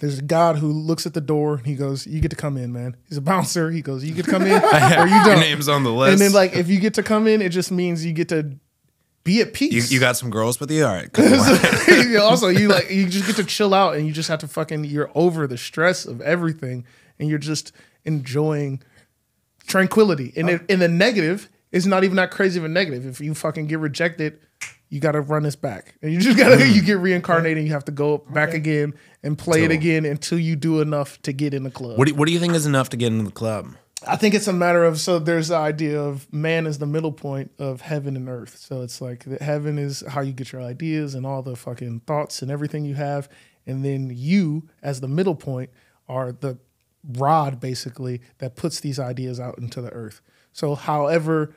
Speaker 1: there's a God who looks at the door and he goes, "You get to come in, man." He's a bouncer. He goes, "You get to come in, or you
Speaker 3: Your
Speaker 1: don't."
Speaker 3: name's on the list.
Speaker 1: And then like if you get to come in, it just means you get to be at peace.
Speaker 3: you got some girls with you? All right.
Speaker 1: You also you like you just get to chill out and you just have to fucking you're over the stress of everything and you're just enjoying tranquility. And oh. it, in the negative, it's not even that crazy of a negative. If you fucking get rejected, you got to run this back, and you just gotta you get reincarnated. and You have to go back again and play it again until you do enough to get in the club.
Speaker 3: what, do, what do you think is enough to get into the club?
Speaker 1: I think it's a matter of so there's the idea of man is the middle point of heaven and earth. So it's like the heaven is how you get your ideas and all the fucking thoughts and everything you have, and then you as the middle point are the rod basically that puts these ideas out into the earth. So however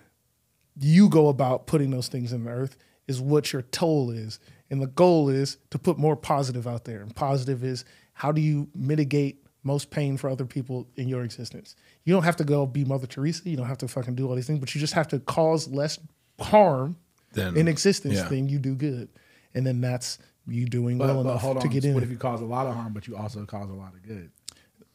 Speaker 1: you go about putting those things in the earth is what your toll is. And the goal is to put more positive out there. And positive is how do you mitigate most pain for other people in your existence? You don't have to go be Mother Teresa. You don't have to fucking do all these things, but you just have to cause less harm
Speaker 3: Then-
Speaker 1: in existence
Speaker 3: yeah.
Speaker 1: than you do good. And then that's you doing
Speaker 2: But,
Speaker 1: well
Speaker 2: but
Speaker 1: enough
Speaker 2: hold on.
Speaker 1: to get in.
Speaker 2: What if you cause a lot of harm, but you also cause a lot of good?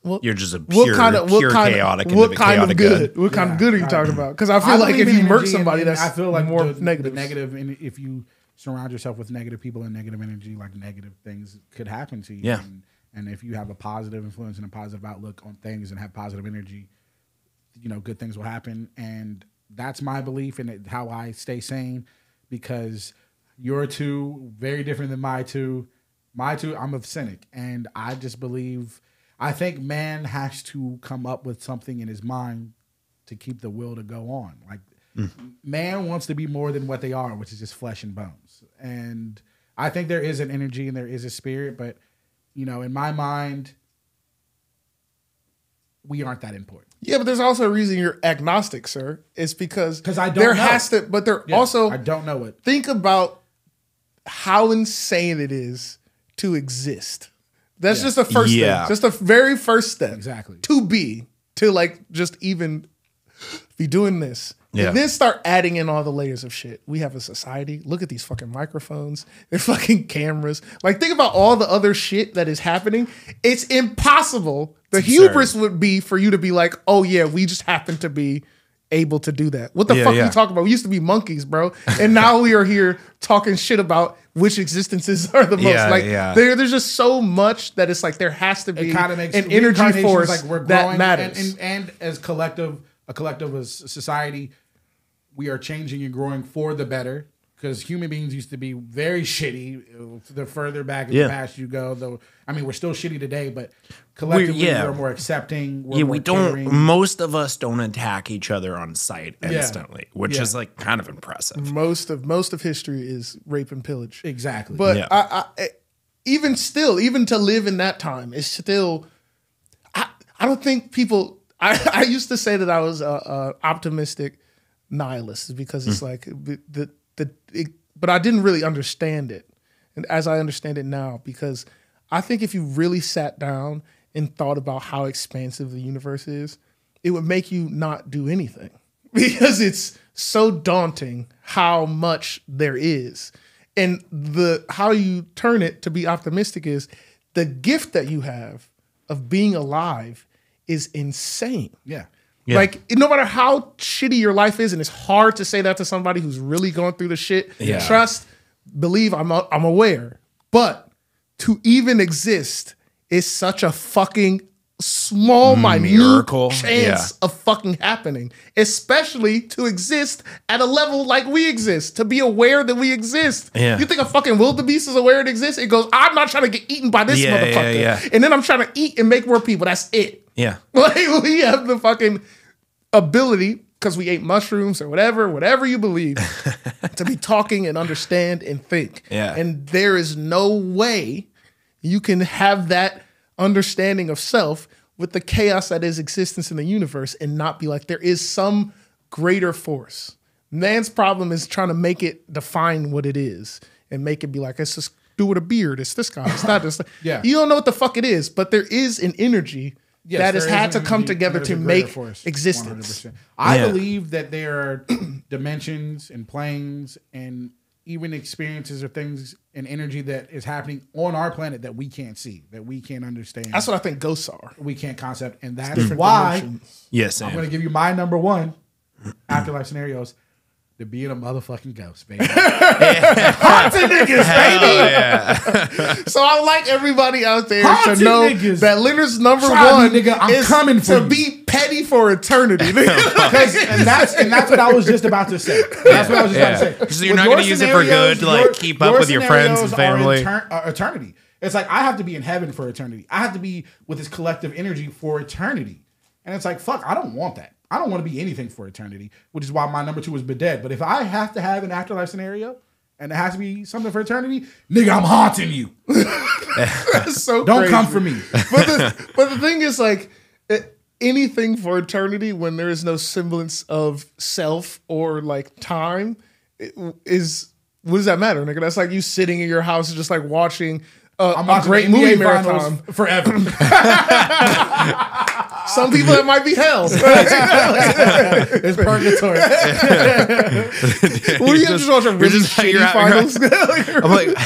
Speaker 1: Well,
Speaker 3: You're just a
Speaker 1: what
Speaker 3: pure,
Speaker 1: kind of what
Speaker 3: pure
Speaker 1: kind
Speaker 3: chaotic
Speaker 1: of
Speaker 3: into
Speaker 1: what
Speaker 3: the
Speaker 1: kind of good?
Speaker 3: good.
Speaker 1: What kind of good are you
Speaker 2: right.
Speaker 1: talking about? Because I feel like if you murk
Speaker 2: energy,
Speaker 1: somebody,
Speaker 2: and- and
Speaker 1: that's
Speaker 2: I feel like
Speaker 1: more
Speaker 2: the,
Speaker 1: negative.
Speaker 2: The negative, and if you surround yourself with negative people and negative energy, like negative things could happen to you.
Speaker 3: Yeah.
Speaker 2: And, and if you have a positive influence and a positive outlook on things and have positive energy, you know, good things will happen. And that's my belief and how I stay sane because your two very different than my two. My two, I'm a cynic, and I just believe. I think man has to come up with something in his mind to keep the will to go on. Like mm. man wants to be more than what they are, which is just flesh and bones. And I think there is an energy and there is a spirit, but you know, in my mind, we aren't that important.
Speaker 1: Yeah, but there's also a reason you're agnostic, sir. It's because
Speaker 2: because I don't
Speaker 1: there
Speaker 2: know.
Speaker 1: has to, but there
Speaker 2: Yeah,
Speaker 1: also
Speaker 2: I don't know it.
Speaker 1: think about how insane it is to exist. That's
Speaker 2: Yeah.
Speaker 1: just the first
Speaker 3: Yeah.
Speaker 1: step. Just the very first step.
Speaker 2: Exactly.
Speaker 1: To be to like just even be doing this.
Speaker 3: Yeah.
Speaker 1: And then start adding in all the layers of shit. We have a society. Look at these fucking microphones. They're fucking cameras. Like, think about all the other shit that is happening. It's impossible. The
Speaker 3: It's
Speaker 1: hubris
Speaker 3: absurd.
Speaker 1: would be for you to be like, oh yeah, we just happen to be able to do that. What the
Speaker 3: Yeah,
Speaker 1: fuck are you talking about? We used to be monkeys, bro. And now we are here talking shit about which existences are the most.
Speaker 3: Yeah,
Speaker 1: like
Speaker 3: yeah.
Speaker 1: there, there's just so much that it's like there has to be
Speaker 2: it kind of makes
Speaker 1: an energy force
Speaker 2: like we're growing
Speaker 1: that matters.
Speaker 2: And, and, and as collective, a collective as society, we are changing and growing for the better. Because human beings used to be very shitty. uh, The further back in
Speaker 3: Yeah.
Speaker 2: the past you go, though, I mean, we're still shitty today, but collectively we're,
Speaker 3: yeah.
Speaker 2: more accepting. We're
Speaker 3: yeah,
Speaker 2: more
Speaker 3: we don't.
Speaker 2: caring.
Speaker 3: Most of us don't attack each other on sight
Speaker 2: Yeah.
Speaker 3: instantly, which
Speaker 2: Yeah.
Speaker 3: is like kind of impressive.
Speaker 1: most of most of history is rape and pillage.
Speaker 2: exactly.
Speaker 1: But
Speaker 3: Yeah.
Speaker 1: I, I, even still, even to live in that time, it's still. I, I don't think people. I, I used to say that I was a, a optimistic nihilist because it's like the the, it, but I didn't really understand it, and as I understand it now, because I think if you really sat down and thought about how expansive the universe is, it would make you not do anything because it's so daunting how much there is. And the how you turn it to be optimistic is the gift that you have of being alive is insane.
Speaker 2: yeah.
Speaker 3: Yeah.
Speaker 1: Like no matter how shitty your life is, and it's hard to say that to somebody who's really going through the shit.
Speaker 3: Yeah.
Speaker 1: Trust, believe, I'm I'm aware. But to even exist is such a fucking small, minute
Speaker 3: Miracle.
Speaker 1: chance of fucking happening. Especially to exist at a level like we exist, to be aware that we exist.
Speaker 3: Yeah.
Speaker 1: You think a fucking wildebeest is aware it exists? It goes, I'm not trying to get eaten by this
Speaker 3: Yeah, yeah,
Speaker 1: motherfucker.
Speaker 3: yeah.
Speaker 1: And then I'm trying to eat and make more people. That's it.
Speaker 3: Yeah.
Speaker 1: Like we have the fucking ability because we ate mushrooms or whatever, whatever you believe, to be talking and understand and think.
Speaker 3: Yeah.
Speaker 1: And there is no way you can have that understanding of self with the chaos that is existence in the universe and not be like there is some greater force. Man's problem is trying to make it define what it is and make it be like it's just do with a beard. It's this guy. It's not this.
Speaker 2: Yeah.
Speaker 1: You don't know what the fuck it is, but there is an energy
Speaker 2: Yes,
Speaker 1: that has had to come together to make
Speaker 2: force,
Speaker 1: existence.
Speaker 2: 100%. I
Speaker 3: Yeah.
Speaker 2: believe that there are dimensions and planes and even experiences or things and energy that is happening on our planet that we can't see, that we can't understand,
Speaker 1: That's what I think ghosts are.
Speaker 2: we can't concept, and that's why
Speaker 1: dimensions.
Speaker 3: Yes,
Speaker 2: I'm going to give you my number one afterlife scenarios. To being a motherfucking ghost, baby.
Speaker 1: Haunted niggas,
Speaker 3: Hell yeah.
Speaker 1: So I like everybody out there
Speaker 2: Haunted
Speaker 1: to know
Speaker 2: niggas.
Speaker 1: that Leonard's number
Speaker 2: Try me,
Speaker 1: one
Speaker 2: nigga. I'm
Speaker 1: is
Speaker 2: coming for
Speaker 1: to
Speaker 2: you.
Speaker 1: be petty for eternity.
Speaker 2: and that's and that's what I was just about to say. That's what I was just
Speaker 3: Yeah.
Speaker 2: about to say.
Speaker 3: So you're
Speaker 2: With
Speaker 3: not gonna use it for good to, like, keep up with your friends and family?
Speaker 2: etern- uh, eternity. It's like I have to be in heaven for eternity. I have to be with this collective energy for eternity. And it's like, fuck, I don't want that. I don't want to be anything for eternity, which is why my number two is Bedead. But if I have to have an afterlife scenario and it has to be something for eternity, nigga, I'm haunting you.
Speaker 1: It's so
Speaker 2: Don't
Speaker 1: crazy.
Speaker 2: come for me.
Speaker 1: but the but the thing is like eh, anything for eternity when there is no semblance of self or like time it- is what does that matter, nigga? That's like you sitting in your house and just like watching a,
Speaker 2: I'm
Speaker 1: a
Speaker 2: watching
Speaker 1: great
Speaker 2: NBA
Speaker 1: movie marathon.
Speaker 2: forever.
Speaker 1: Some people that might be hell.
Speaker 2: it's purgatory.
Speaker 1: what do you have to watch a
Speaker 3: you're
Speaker 1: really
Speaker 3: just-
Speaker 1: shitty
Speaker 3: out-
Speaker 1: finals?
Speaker 3: I'm like,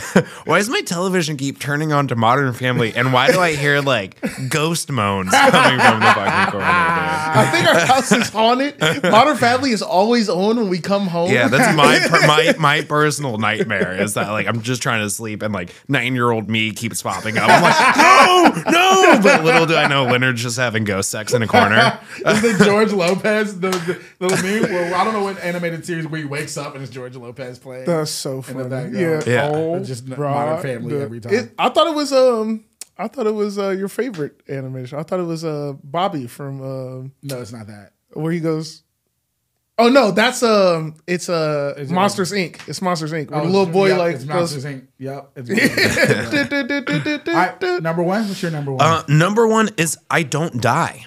Speaker 3: why does my television keep turning on to Modern Family? And why do I hear like ghost moans coming from the fucking corner, dude?
Speaker 1: I think our house is haunted. Modern Family is always on when we come home.
Speaker 3: Yeah, that's my per- my my personal nightmare is that like I'm just trying to sleep and like nine year old me keeps popping up. I'm like, no, no. But little do I know, Leonard's just having ghost sex in a corner.
Speaker 2: Is the George Lopez the, the little meme? Well, I don't know what animated series where he wakes up and it's George Lopez playing.
Speaker 1: That's so
Speaker 2: In
Speaker 1: funny.
Speaker 2: the.
Speaker 1: Yeah.
Speaker 3: Yeah.
Speaker 1: Oh,
Speaker 2: Just
Speaker 1: bro.
Speaker 2: Modern Family every time.
Speaker 1: It- I thought it was um I thought it was uh, your favorite animation. I thought it was uh Bobby from um
Speaker 2: no, it's not that.
Speaker 1: where he goes Oh no, that's um it's uh
Speaker 2: Is it
Speaker 1: Monsters Inc. It's Monsters Inc. Where
Speaker 2: Oh,
Speaker 1: the little boy
Speaker 2: yep,
Speaker 1: like
Speaker 2: it's
Speaker 1: goes
Speaker 2: Monsters Inc. Yep. It's Monsters Inc. All right, number one. What's your number one?
Speaker 3: Uh, number one is I don't die.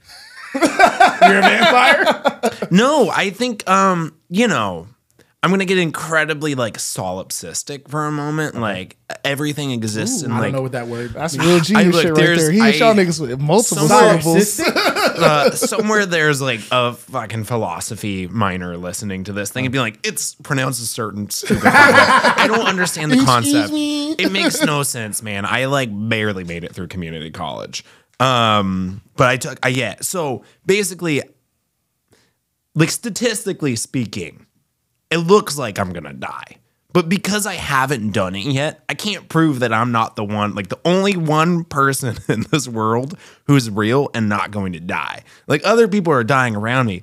Speaker 2: You're a vampire.
Speaker 3: No, I think um, you know, I'm gonna get incredibly like solipsistic for a moment. Like everything exists in
Speaker 2: I
Speaker 3: like
Speaker 2: don't know what that word.
Speaker 1: That's real genius
Speaker 3: look,
Speaker 1: shit right
Speaker 3: there's-
Speaker 1: there. He hit y'all niggas with multiple
Speaker 3: Somewhere-
Speaker 1: syllables.
Speaker 3: uh, somewhere there's like a fucking philosophy minor listening to this thing and be like, it's pronounced a certain I don't understand the concept. It makes no sense, man. I like barely made it through community college. Um, but I took, I, yeah. So basically, like statistically speaking, it looks like I'm gonna die. But because I haven't done it yet, I can't prove that I'm not the one, like the only one person in this world who's real and not going to die. Like other people are dying around me.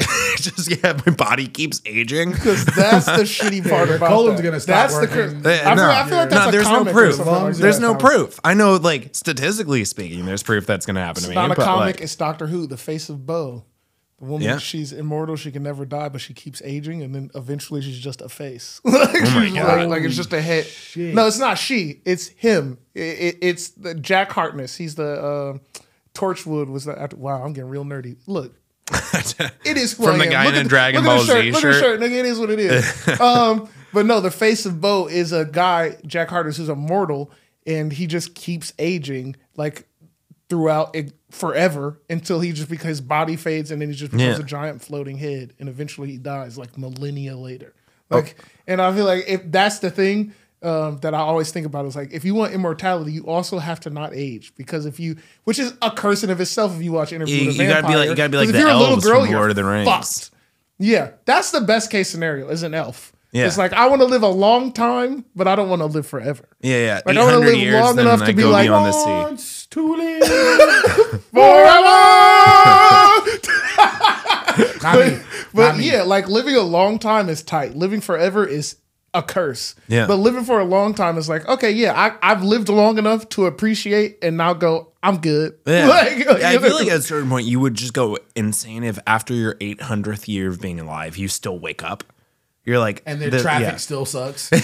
Speaker 3: chance
Speaker 1: That's a curse.
Speaker 3: that I'm just the one who doesn't fucking die? Or like
Speaker 2: There's a
Speaker 1: you-
Speaker 2: Twi- there's a good
Speaker 1: do
Speaker 2: Twi-
Speaker 1: you
Speaker 2: there's a
Speaker 1: still
Speaker 2: Twilight
Speaker 1: age?
Speaker 2: Zone episode.
Speaker 3: yeah, I just never I just
Speaker 2: So you
Speaker 3: watched
Speaker 2: just see
Speaker 3: the
Speaker 2: everybody in your
Speaker 3: world.
Speaker 2: life die.
Speaker 1: So you just become a
Speaker 3: Yeah.
Speaker 1: small, tiny raisin.
Speaker 3: just yeah, my body keeps aging.
Speaker 1: Because that's the shitty part
Speaker 2: your
Speaker 1: about
Speaker 2: colon's
Speaker 1: that.
Speaker 2: gonna stop
Speaker 1: That's the
Speaker 2: working.
Speaker 1: curse.
Speaker 3: Uh,
Speaker 1: I, feel,
Speaker 3: no.
Speaker 1: I feel like that's
Speaker 3: no,
Speaker 1: a
Speaker 3: there's no proof.
Speaker 1: like
Speaker 3: There's
Speaker 1: that.
Speaker 3: no proof. I know, like statistically speaking, there's proof that's going to happen to me.
Speaker 1: It's not a
Speaker 3: but,
Speaker 1: comic.
Speaker 3: like,
Speaker 1: it's Doctor Who, the face of Boe. The woman,
Speaker 3: Yeah.
Speaker 1: she's immortal. She can never die, but she keeps aging, and then eventually she's just a face. like, she's
Speaker 3: Oh God.
Speaker 1: like, like it's just a head. No, it's not she. It's him. It, it- it's the Jack Harkness. He's the uh, Torchwood. Was the after, wow? I'm getting real nerdy. Look, it is
Speaker 3: From the guy in
Speaker 1: the-
Speaker 3: Dragon Ball
Speaker 1: shirt.
Speaker 3: Z
Speaker 1: Look
Speaker 3: shirt.
Speaker 1: shirt, nigga. It is what it is. um, but no, the face of Boe is a guy, Jack Harkness, who's immortal, and he just keeps aging like throughout it forever until he just because his body fades and then he just becomes
Speaker 3: Yeah.
Speaker 1: a giant floating head, and eventually he dies like millennia later.
Speaker 3: Oh.
Speaker 1: Like, and I feel like if that's the thing. Um, that I always think about is like if you want immortality, you also have to not age because if you, which is a curse in of itself. If you watch Interview
Speaker 3: You-
Speaker 1: with a
Speaker 3: you gotta be like-
Speaker 1: Vampire,
Speaker 3: you gotta be like the
Speaker 1: if you're a little girl,
Speaker 3: from
Speaker 1: you're
Speaker 3: Lord of the Rings.
Speaker 1: fucked. Yeah, that's the best case scenario as an elf.
Speaker 3: Yeah.
Speaker 1: It's like I want to live a long time, but I don't want to live forever.
Speaker 3: yeah, yeah.
Speaker 1: Like, I wanna live
Speaker 3: years,
Speaker 1: long enough to be like,
Speaker 3: beyond the sea.
Speaker 2: Wants to live.
Speaker 1: Forever.
Speaker 2: Me.
Speaker 1: but yeah, like living a long time is tight. Living forever is a curse.
Speaker 3: Yeah.
Speaker 1: But living for a long time is like, okay, yeah, I, I've lived long enough to appreciate and now go, I'm good.
Speaker 3: Yeah.
Speaker 1: Like,
Speaker 3: Yeah, I feel like at a certain point you would just go insane if after your 800th year of being alive, you still wake up. You're like,
Speaker 2: And the,
Speaker 3: the-
Speaker 2: traffic
Speaker 3: yeah.
Speaker 2: still sucks.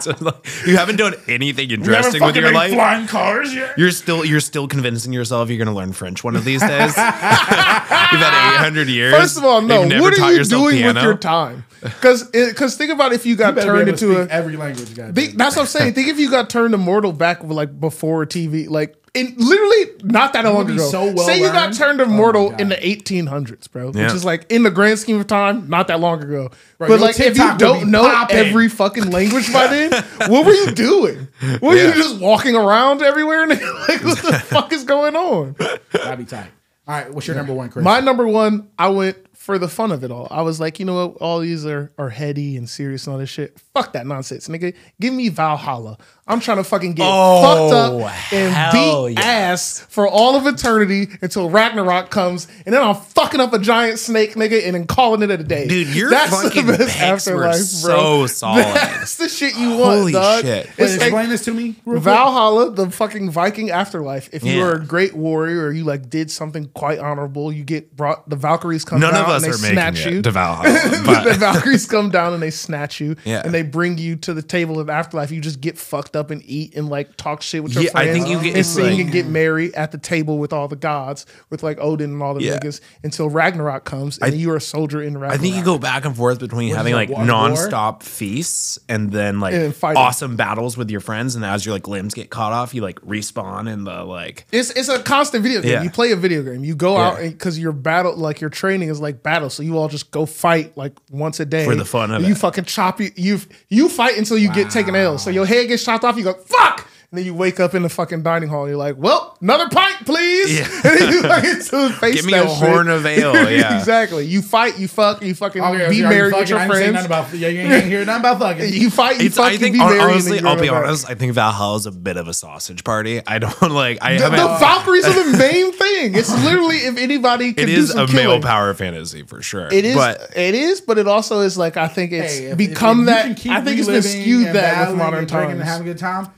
Speaker 3: So, like, you haven't done anything
Speaker 1: We haven't
Speaker 3: interesting with your life.
Speaker 1: flying cars yet.
Speaker 3: You're still you're still convincing yourself you're going to learn French one of these days. You've had 800 years.
Speaker 1: First of all, no. What are you doing
Speaker 3: piano.
Speaker 1: with your time? Because because think about if you got
Speaker 2: You better be
Speaker 1: turned
Speaker 2: able to
Speaker 1: into a
Speaker 2: every language. God
Speaker 1: Think, that's what I'm saying. Think if you got turned immortal back like before TV, like in literally not that long ago.
Speaker 2: so well
Speaker 1: Say you got turned
Speaker 2: Oh
Speaker 1: immortal
Speaker 2: God.
Speaker 1: in the 1800s, bro,
Speaker 3: Yeah.
Speaker 1: which is like in the grand scheme of time, not that long ago.
Speaker 2: Right,
Speaker 1: but
Speaker 2: your
Speaker 1: like if you don't know
Speaker 2: popping.
Speaker 1: every fucking language by then, what were you doing? Were
Speaker 3: Yeah.
Speaker 1: you just walking around everywhere? And like, what the fuck is going on?
Speaker 2: That'd be tight. All right, what's your number one, Chris?
Speaker 1: My number one, I went for the fun of it all. I was like, you know what? All these are, are heady and serious and all this shit. Fuck that nonsense, nigga. Give me Valhalla. I'm trying to fucking get
Speaker 3: Oh,
Speaker 1: fucked up oh, and
Speaker 3: hell
Speaker 1: beat
Speaker 3: yes.
Speaker 1: ass for all of eternity until Ragnarok comes, and then I'm fucking up a giant snake, nigga, and then calling it a day.
Speaker 3: Dude, your
Speaker 1: That's the
Speaker 3: fucking
Speaker 1: best
Speaker 3: picks were
Speaker 1: afterlife,
Speaker 3: so solid.
Speaker 1: That's the shit you want,
Speaker 3: Holy
Speaker 1: dog.
Speaker 3: shit.
Speaker 2: Wait,
Speaker 1: It's like,
Speaker 2: explain this to me. real.
Speaker 1: Valhalla, the fucking Viking afterlife. If you are a great warrior or you like did something quite honorable, you get brought. The Valkyries come
Speaker 3: None
Speaker 1: down
Speaker 3: of us
Speaker 1: and
Speaker 3: are
Speaker 1: they
Speaker 3: making
Speaker 1: snatch
Speaker 3: it
Speaker 1: you.
Speaker 3: to Valhalla,
Speaker 1: the Valkyries come down and they snatch you,
Speaker 3: Yeah.
Speaker 1: and they bring you to the table of afterlife. You just get fucked up and eat and like talk shit with your
Speaker 3: Yeah, I
Speaker 1: friends
Speaker 3: think you get-
Speaker 1: and
Speaker 3: it's
Speaker 1: sing
Speaker 3: like-
Speaker 1: and get married at the table with all the gods, with like Odin and all the
Speaker 3: Yeah.
Speaker 1: niggas until Ragnarok comes and you are a soldier in Ragnarok.
Speaker 3: I think you go back and forth between having
Speaker 2: it,
Speaker 3: like
Speaker 2: war-
Speaker 3: nonstop feasts and then like
Speaker 1: And then
Speaker 3: awesome battles with your friends. And as your like limbs get caught off, you like respawn in the like.
Speaker 1: It's it's a constant video game.
Speaker 3: Yeah.
Speaker 1: You play a video game. You go out
Speaker 3: Yeah.
Speaker 1: because your battle, like your training, is like battle. So you all just go fight like once a day
Speaker 3: For the fun of
Speaker 1: And You
Speaker 3: it.
Speaker 1: fucking chop you. You you fight until you get taken ill. So your head gets chopped off. You go fuck. And then you wake up in the fucking dining hall. And you're like, well, another pint, please.
Speaker 3: Yeah.
Speaker 1: And then you like to face
Speaker 3: Give me a
Speaker 1: shit.
Speaker 3: horn of ale. Yeah.
Speaker 1: exactly. You fight. You fuck. You fucking
Speaker 2: Okay,
Speaker 1: be
Speaker 2: so are you
Speaker 1: married
Speaker 2: fucking?
Speaker 1: with your
Speaker 2: I ain't
Speaker 1: friends.
Speaker 2: nothing about. Yeah, you ain't hear nothing about fucking.
Speaker 1: You fight. You
Speaker 3: It's,
Speaker 1: fuck.
Speaker 3: I
Speaker 1: you be
Speaker 3: hon-
Speaker 1: married. and
Speaker 3: honestly,
Speaker 1: then you
Speaker 3: I'll be
Speaker 1: it back.
Speaker 3: honest. I think Valhalla is a bit of a sausage party. I don't like. I
Speaker 1: The,
Speaker 3: haven't.
Speaker 1: the Valkyries are the main thing. It's literally if anybody can
Speaker 3: it
Speaker 1: do
Speaker 3: is
Speaker 1: some
Speaker 3: a male power fantasy for sure.
Speaker 1: It is.
Speaker 3: but
Speaker 1: it is, but it also is like I think it's
Speaker 2: Hey, if-
Speaker 1: become
Speaker 2: if you
Speaker 1: that. I think it's been skewed that with modern times.
Speaker 2: having a good time.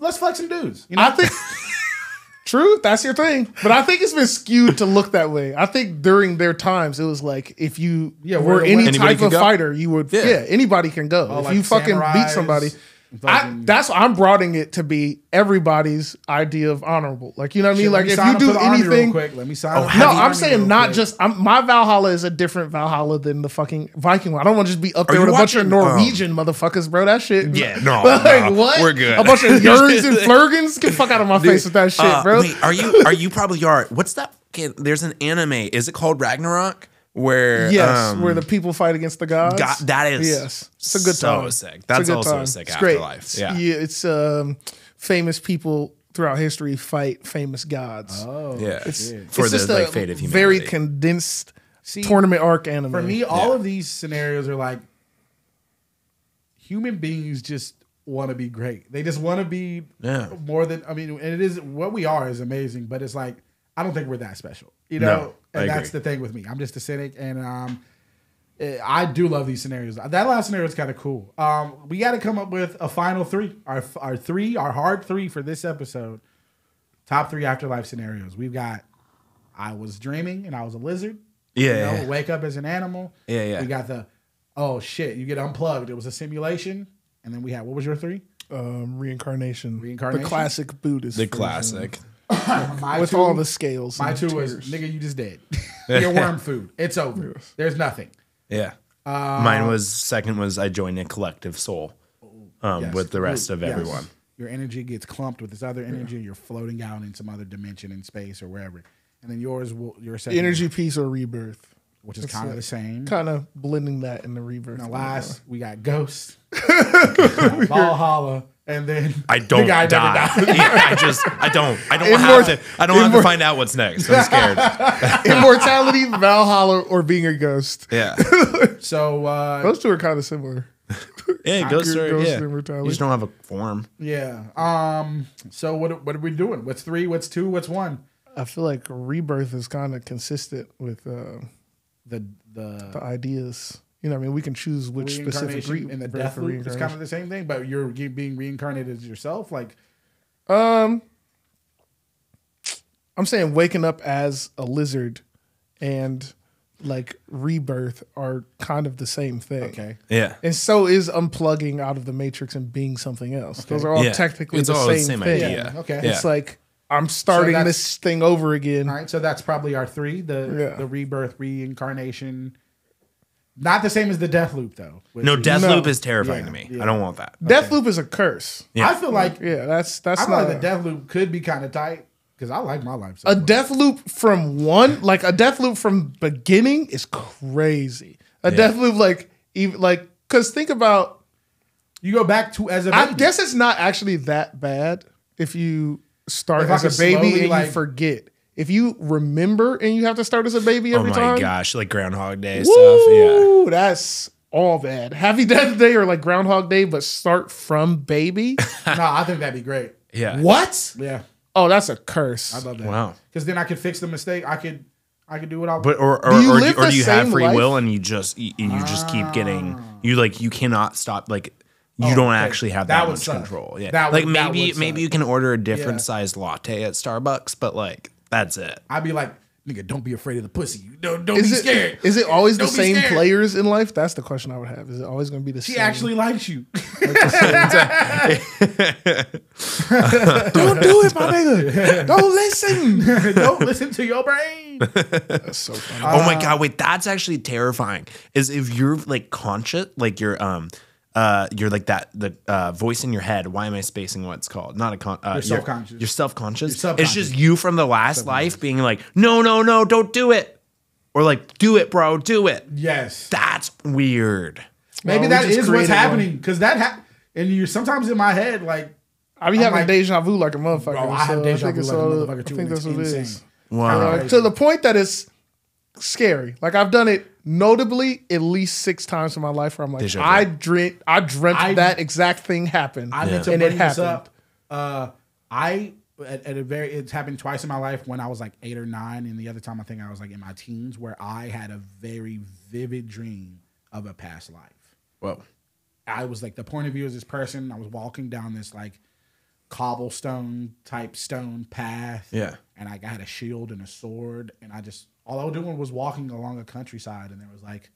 Speaker 2: Let's fuck some dudes. You know?
Speaker 1: I think. True, that's your thing. But I think it's been skewed to look that way. I think during their times, it was like if you
Speaker 2: Yeah,
Speaker 1: were any type of
Speaker 3: go?
Speaker 1: fighter, you would. Yeah,
Speaker 3: Yeah.
Speaker 1: anybody can go.
Speaker 2: Oh,
Speaker 1: if
Speaker 2: like
Speaker 1: you fucking beat somebody, I,
Speaker 2: fucking-
Speaker 1: that's I'm broadening it to be everybody's idea of honorable. Like you know what I mean? Like
Speaker 2: me
Speaker 1: if you do
Speaker 2: for the army real
Speaker 1: anything.
Speaker 2: quick. Let me sign
Speaker 3: Oh,
Speaker 1: No, I'm saying not
Speaker 2: quick.
Speaker 1: just. I'm, my Valhalla is a different Valhalla than the fucking Viking one. I don't want to just be up there
Speaker 3: you
Speaker 1: with a bunch of
Speaker 3: watching, um,
Speaker 1: Norwegian motherfuckers, bro. That shit.
Speaker 3: Yeah, no,
Speaker 1: like
Speaker 3: no,
Speaker 1: what?
Speaker 3: we're good.
Speaker 1: A bunch of Yerns and Flurgans. Get fuck out of my face with that shit,
Speaker 3: Uh,
Speaker 1: bro.
Speaker 3: Wait, are you are you probably are? What's that? Okay, there's an anime. Is it called Ragnarok? Where
Speaker 1: Yes,
Speaker 3: um,
Speaker 1: where the people fight against the gods.
Speaker 3: God, that is
Speaker 1: yes, it's a good
Speaker 3: so
Speaker 1: time.
Speaker 3: sick.
Speaker 1: It's
Speaker 3: That's
Speaker 1: good
Speaker 3: also
Speaker 1: time.
Speaker 3: a sick
Speaker 1: It's great.
Speaker 3: afterlife.
Speaker 1: It's-
Speaker 3: Yeah.
Speaker 1: it's um, famous people throughout history fight famous gods.
Speaker 2: Oh,
Speaker 3: Yeah.
Speaker 1: it's
Speaker 2: shit.
Speaker 3: For
Speaker 1: it's
Speaker 3: the,
Speaker 1: just
Speaker 3: like,
Speaker 1: a
Speaker 3: fate of
Speaker 1: very condensed
Speaker 2: See,
Speaker 1: tournament arc anime.
Speaker 2: For me, all
Speaker 3: Yeah.
Speaker 2: of these scenarios are like human beings just want to be great. They just want to be
Speaker 3: Yeah.
Speaker 2: more than I mean, and it is what we are is amazing, but it's like I don't think we're that special, you know.
Speaker 3: No, I
Speaker 2: and that's the thing with me. I'm just a cynic, and um, eh, I do love these scenarios. That last scenario is kind of cool. Um, we got to come up with a final three. Our our three, our hard three for this episode. Top three afterlife scenarios. We've got. I was dreaming and I was a lizard.
Speaker 3: Yeah,
Speaker 2: You know,
Speaker 3: yeah, yeah.
Speaker 2: wake up as an animal.
Speaker 3: Yeah, yeah.
Speaker 2: We got the oh shit, you get unplugged. It was a simulation. And then we had what was your three?
Speaker 1: um, reincarnation,
Speaker 2: Reincarnation?
Speaker 1: the classic Buddhist,
Speaker 3: the
Speaker 1: version.
Speaker 3: classic.
Speaker 2: My
Speaker 1: with
Speaker 2: two,
Speaker 1: all the scales.
Speaker 2: my
Speaker 1: and
Speaker 2: two was nigga, you just dead. You're worm food. It's over. There's nothing.
Speaker 3: Yeah.
Speaker 2: Uh,
Speaker 3: Mine was second was I joined a collective soul um,
Speaker 2: Yes.
Speaker 3: with the rest of
Speaker 2: Yes.
Speaker 3: everyone.
Speaker 2: Your energy gets clumped with this other energy, and you're floating out in some other dimension in space or wherever. And then yours will your second
Speaker 1: energy piece or rebirth.
Speaker 2: Which is kind of the same.
Speaker 1: Kind of blending that in the rebirth.
Speaker 2: Now last we got Ghost, Valhalla, and then
Speaker 3: I don't
Speaker 2: the guy
Speaker 3: die. Yeah, I just I don't I don't
Speaker 1: Immort-
Speaker 3: have to I don't have to find out what's next. I'm scared.
Speaker 1: Immortality, Valhalla, or being a ghost.
Speaker 3: Yeah.
Speaker 2: So uh,
Speaker 1: Those two are kind of similar.
Speaker 3: Yeah, ghost
Speaker 1: Ghost.
Speaker 3: Yeah.
Speaker 1: immortality.
Speaker 3: You just don't have a form.
Speaker 2: yeah. Um. So what what are we doing? What's three? What's two? What's one?
Speaker 1: I feel like rebirth is kind of consistent with uh,
Speaker 2: The the
Speaker 1: the ideas. You know, what I mean, we can choose which specific
Speaker 2: reincarnation
Speaker 1: re-
Speaker 2: and the death
Speaker 1: for
Speaker 2: loop is kind of the same thing, but you're being reincarnated as yourself. Like
Speaker 1: Um, I'm saying waking up as a lizard and like rebirth are kind of the same thing.
Speaker 2: okay,
Speaker 3: Yeah.
Speaker 1: And so is unplugging out of the matrix and being something else. Those are all
Speaker 3: Yeah.
Speaker 1: technically
Speaker 3: It's
Speaker 1: the
Speaker 3: all
Speaker 1: same,
Speaker 3: the same
Speaker 1: thing.
Speaker 3: idea.
Speaker 2: Yeah, okay.
Speaker 1: It's like I'm starting
Speaker 2: that's-
Speaker 1: this thing over again.
Speaker 2: all right. So that's probably our three: the
Speaker 1: Yeah.
Speaker 2: the rebirth, reincarnation. Not the same as the death loop though.
Speaker 3: No,
Speaker 2: is-
Speaker 3: death
Speaker 1: No.
Speaker 3: loop is terrifying
Speaker 2: Yeah,
Speaker 3: to me.
Speaker 2: yeah.
Speaker 3: I don't want that.
Speaker 1: Death loop is a curse.
Speaker 3: Yeah.
Speaker 2: I feel like
Speaker 1: Yeah, that's that's
Speaker 2: I feel
Speaker 1: not
Speaker 2: like the death loop could be kind of tight because I like my life. So
Speaker 1: a
Speaker 2: much.
Speaker 1: death loop from one like a death loop from beginning is crazy. A death loop like even like because think about
Speaker 2: you go back to as a
Speaker 1: I
Speaker 2: baby.
Speaker 1: guess it's not actually that bad if you start
Speaker 2: If
Speaker 1: as a baby
Speaker 2: slowly,
Speaker 1: and
Speaker 2: like-
Speaker 1: you forget. If you remember and you have to start as a baby every time.
Speaker 3: Oh my
Speaker 1: time,
Speaker 3: gosh, like Groundhog Day stuff. Yeah.
Speaker 1: woo, that's all bad. Happy Death Day or like Groundhog Day, but start from baby.
Speaker 2: no, I think that'd be great.
Speaker 3: Yeah.
Speaker 1: what?
Speaker 2: Yeah,
Speaker 1: Oh, that's a curse.
Speaker 2: I love that.
Speaker 3: Wow.
Speaker 2: Because then I could fix the mistake. I could, I could do what I.
Speaker 3: But or or,
Speaker 1: Do you
Speaker 3: or,
Speaker 1: live
Speaker 3: or
Speaker 1: the
Speaker 3: do you have free
Speaker 1: life?
Speaker 3: will and you just and you just keep getting ah. you like you cannot stop like you
Speaker 2: Oh,
Speaker 3: don't
Speaker 2: okay.
Speaker 3: actually have
Speaker 2: That
Speaker 3: that, much
Speaker 2: suck.
Speaker 3: control. Yeah.
Speaker 2: That would-
Speaker 3: like maybe
Speaker 2: would
Speaker 3: maybe you can order a different
Speaker 2: Yeah.
Speaker 3: sized latte at Starbucks, but like that's it.
Speaker 2: I'd be like, nigga, don't be afraid of the pussy. Don't don't
Speaker 1: Is
Speaker 2: be
Speaker 1: it
Speaker 2: scared.
Speaker 1: is it always the
Speaker 2: Don't be
Speaker 1: same
Speaker 2: scared.
Speaker 1: players in life? That's the question I would have. Is it always going to be the
Speaker 2: She
Speaker 1: same?
Speaker 2: She actually likes you.
Speaker 1: don't do it, my nigga. Don't listen.
Speaker 2: don't listen to your brain.
Speaker 1: That's so funny.
Speaker 3: oh my god, wait, that's actually terrifying. Is if you're like conscious, like you're um uh you're like that the uh voice in your head. Why am I spacing what it's called? Not a con uh, you're
Speaker 2: self-conscious.
Speaker 3: You're self-conscious.
Speaker 2: You're
Speaker 3: It's just you from the last life being like, "No, no, no, don't do it." Or like, "Do it, bro, do it."
Speaker 2: Yes.
Speaker 3: That's weird.
Speaker 2: Maybe
Speaker 1: Well, we
Speaker 2: that
Speaker 1: just
Speaker 2: is what's
Speaker 1: created one.
Speaker 2: happening because that ha- and you're sometimes in my head like
Speaker 1: I be
Speaker 2: I'm
Speaker 1: having
Speaker 2: like-
Speaker 1: deja vu like a motherfucker.
Speaker 2: Bro, I have
Speaker 1: so
Speaker 2: deja
Speaker 1: think
Speaker 2: vu
Speaker 1: it's
Speaker 2: like a
Speaker 1: all-
Speaker 2: motherfucker,
Speaker 1: I think that's what it is.
Speaker 2: insane.
Speaker 3: Wow.
Speaker 1: Uh, to the point that it's scary. Like I've done it notably at least six times in my life where I'm like,
Speaker 3: Deja vu.
Speaker 1: I dreamt, I dreamt
Speaker 2: I-
Speaker 1: that exact thing happened,
Speaker 2: I meant to
Speaker 1: and
Speaker 2: bring
Speaker 1: it
Speaker 2: this
Speaker 1: happened.
Speaker 2: up. Uh, I at, at a very it's happened twice in my life when I was like eight or nine, and the other time I think I was like in my teens, where I had a very vivid dream of a past life.
Speaker 3: Whoa.
Speaker 2: I was like the point of view is this person. I was walking down this like cobblestone type stone path.
Speaker 3: Yeah.
Speaker 2: And I got a shield and a sword, and I just all I was doing was walking along a countryside, and there was like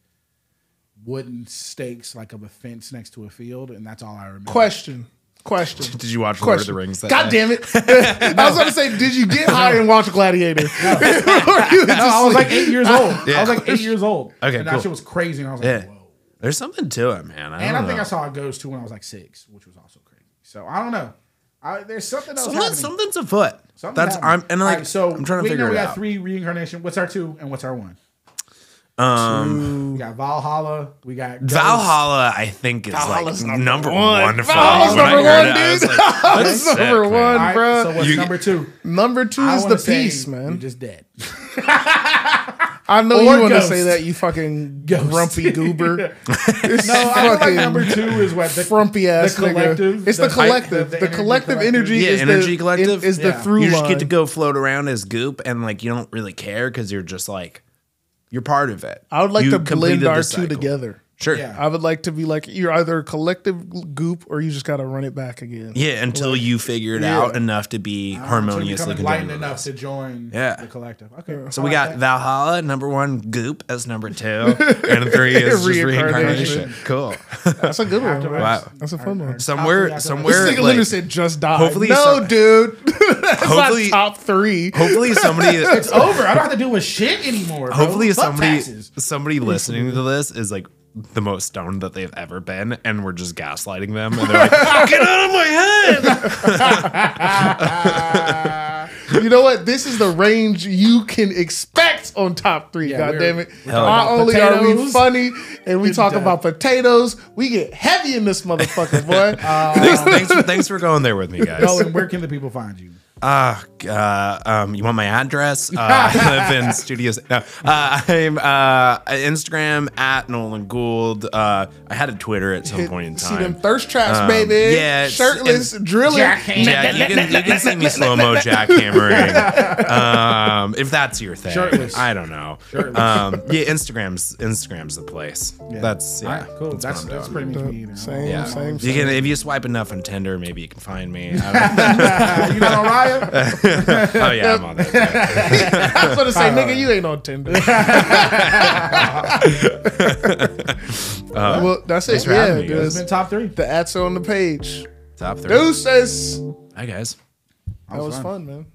Speaker 2: wooden stakes, like of a fence next to a field, and that's all I remember.
Speaker 1: Question. Question.
Speaker 3: Did you watch Lord of
Speaker 1: Question.
Speaker 3: the Rings? That
Speaker 1: God
Speaker 3: day?
Speaker 1: damn it! I was going to say, did you get high and watch Gladiator? Or
Speaker 2: No, I was
Speaker 1: like-
Speaker 2: like eight years old.
Speaker 3: Yeah.
Speaker 2: I was like eight years old.
Speaker 3: Okay,
Speaker 2: and
Speaker 3: cool.
Speaker 2: that shit was crazy, and I was like,
Speaker 3: Yeah.
Speaker 2: whoa.
Speaker 3: There's something to it, man. I
Speaker 2: And
Speaker 3: don't
Speaker 2: I think. I saw a ghost too when I was like six, which was also crazy. So I don't know. I, there's something else
Speaker 3: Something,
Speaker 2: happening.
Speaker 3: something's afoot.
Speaker 2: Something
Speaker 3: That's
Speaker 2: happening.
Speaker 3: I'm and like
Speaker 2: All right, so
Speaker 3: I'm trying to
Speaker 2: we
Speaker 3: figure
Speaker 2: know
Speaker 3: it
Speaker 2: we
Speaker 3: out.
Speaker 2: got three reincarnation. What's our two and what's our one?
Speaker 3: um,
Speaker 2: We got Valhalla. We got Ghost.
Speaker 3: Valhalla, I think is
Speaker 1: Valhalla's
Speaker 3: like
Speaker 1: number
Speaker 3: number
Speaker 1: one.
Speaker 3: one. for
Speaker 1: Valhalla's
Speaker 3: me. When I
Speaker 1: number
Speaker 3: heard
Speaker 1: one,
Speaker 3: it, I was
Speaker 1: dude.
Speaker 3: like, that's
Speaker 1: That's number
Speaker 3: sick, man.
Speaker 1: one.
Speaker 2: All right,
Speaker 1: bruh.
Speaker 2: so what's
Speaker 3: You-
Speaker 2: number two?
Speaker 1: Number two
Speaker 2: I
Speaker 1: is
Speaker 2: wanna
Speaker 1: the
Speaker 2: say
Speaker 1: peace,
Speaker 2: You're
Speaker 1: man.
Speaker 2: just dead.
Speaker 1: I know
Speaker 2: Or
Speaker 1: you want to say that, you fucking
Speaker 2: Ghost.
Speaker 1: grumpy goober.
Speaker 2: No, I feel like number two is what the
Speaker 1: frumpy ass
Speaker 2: the
Speaker 1: nigga.
Speaker 2: collective.
Speaker 1: It's the,
Speaker 2: the-
Speaker 1: collective.
Speaker 2: the-
Speaker 1: The,
Speaker 2: the
Speaker 1: collective
Speaker 2: energy
Speaker 1: energy.
Speaker 3: Yeah,
Speaker 1: is
Speaker 3: energy
Speaker 1: the,
Speaker 3: collective.
Speaker 1: is the
Speaker 2: Yeah.
Speaker 1: through
Speaker 3: You just
Speaker 1: line.
Speaker 3: get to go float around as goop, and like you don't really care because you're just like you're part of it.
Speaker 1: I would like
Speaker 3: You
Speaker 1: to blend our two together.
Speaker 3: Sure.
Speaker 2: Yeah.
Speaker 1: I would like to be like you're either a collective goop or you just got to run it back again.
Speaker 3: Yeah, until you figure it
Speaker 1: Yeah.
Speaker 3: out enough to be harmoniously
Speaker 2: become enlightened
Speaker 3: conjoined.
Speaker 2: enough to join
Speaker 3: Yeah.
Speaker 2: the collective. Okay.
Speaker 3: So
Speaker 2: I
Speaker 3: we
Speaker 2: like
Speaker 3: got
Speaker 2: that.
Speaker 3: Valhalla number one, Goop as number two, and three is just
Speaker 1: Reincarnation.
Speaker 3: reincarnation. Cool.
Speaker 1: That's a good one.
Speaker 2: Afterwards.
Speaker 3: Wow.
Speaker 1: That's a fun one.
Speaker 3: Somewhere,
Speaker 2: After-
Speaker 3: somewhere,
Speaker 1: This nigga
Speaker 3: like,
Speaker 1: said just die.
Speaker 3: hopefully
Speaker 1: no,
Speaker 3: some-
Speaker 1: dude. That's
Speaker 3: Hopefully-
Speaker 1: not top three.
Speaker 3: hopefully somebody,
Speaker 2: It's over. I don't have to deal with shit anymore. Bro.
Speaker 3: hopefully somebody, somebody listening to this is like the most stoned that they've ever been, and we're just gaslighting them, and they're like, "Get out of my head!"
Speaker 1: you know what? This is the range you can expect on top three.
Speaker 2: Yeah,
Speaker 1: God damn it!
Speaker 2: we're
Speaker 1: Not
Speaker 2: about
Speaker 1: only are we funny and we talk
Speaker 2: death.
Speaker 1: about potatoes, we get heavy in this motherfucker, boy.
Speaker 3: thanks, thanks, for, thanks for going there with me, guys.
Speaker 2: Nolan, where can the people find you?
Speaker 3: Uh, uh, um, you want my address? Uh, I live in studios. No, uh, I'm uh, Instagram at Nolan Gould. Uh, I had a Twitter at some point in time.
Speaker 1: See
Speaker 3: time.
Speaker 1: them thirst traps,
Speaker 3: Um,
Speaker 1: baby.
Speaker 3: yeah,
Speaker 1: shirtless, drilling.
Speaker 3: Jack, you can, you can see me slow mo jackhammering. Um, if that's your thing,
Speaker 2: Shirtless.
Speaker 3: I don't know.
Speaker 2: Shirtless.
Speaker 3: Um, yeah, Instagram's Instagram's the place. That's yeah,
Speaker 2: All right, cool.
Speaker 3: That's,
Speaker 2: That's that's, pretty much me. You know.
Speaker 1: Same,
Speaker 3: Yeah.
Speaker 1: same,
Speaker 3: You can if you swipe enough on Tinder, maybe you can find me. I
Speaker 2: you not on Raya?
Speaker 3: Don't- oh yeah, I'm on that.
Speaker 1: I was gonna say, nigga, you ain't on Tinder. Uh, well, that's it.
Speaker 3: for
Speaker 1: Yeah,
Speaker 3: me,
Speaker 2: It's been top three.
Speaker 1: The ads are on the page.
Speaker 3: Top three.
Speaker 1: Deuces.
Speaker 3: Hi guys.
Speaker 1: That was fun, man.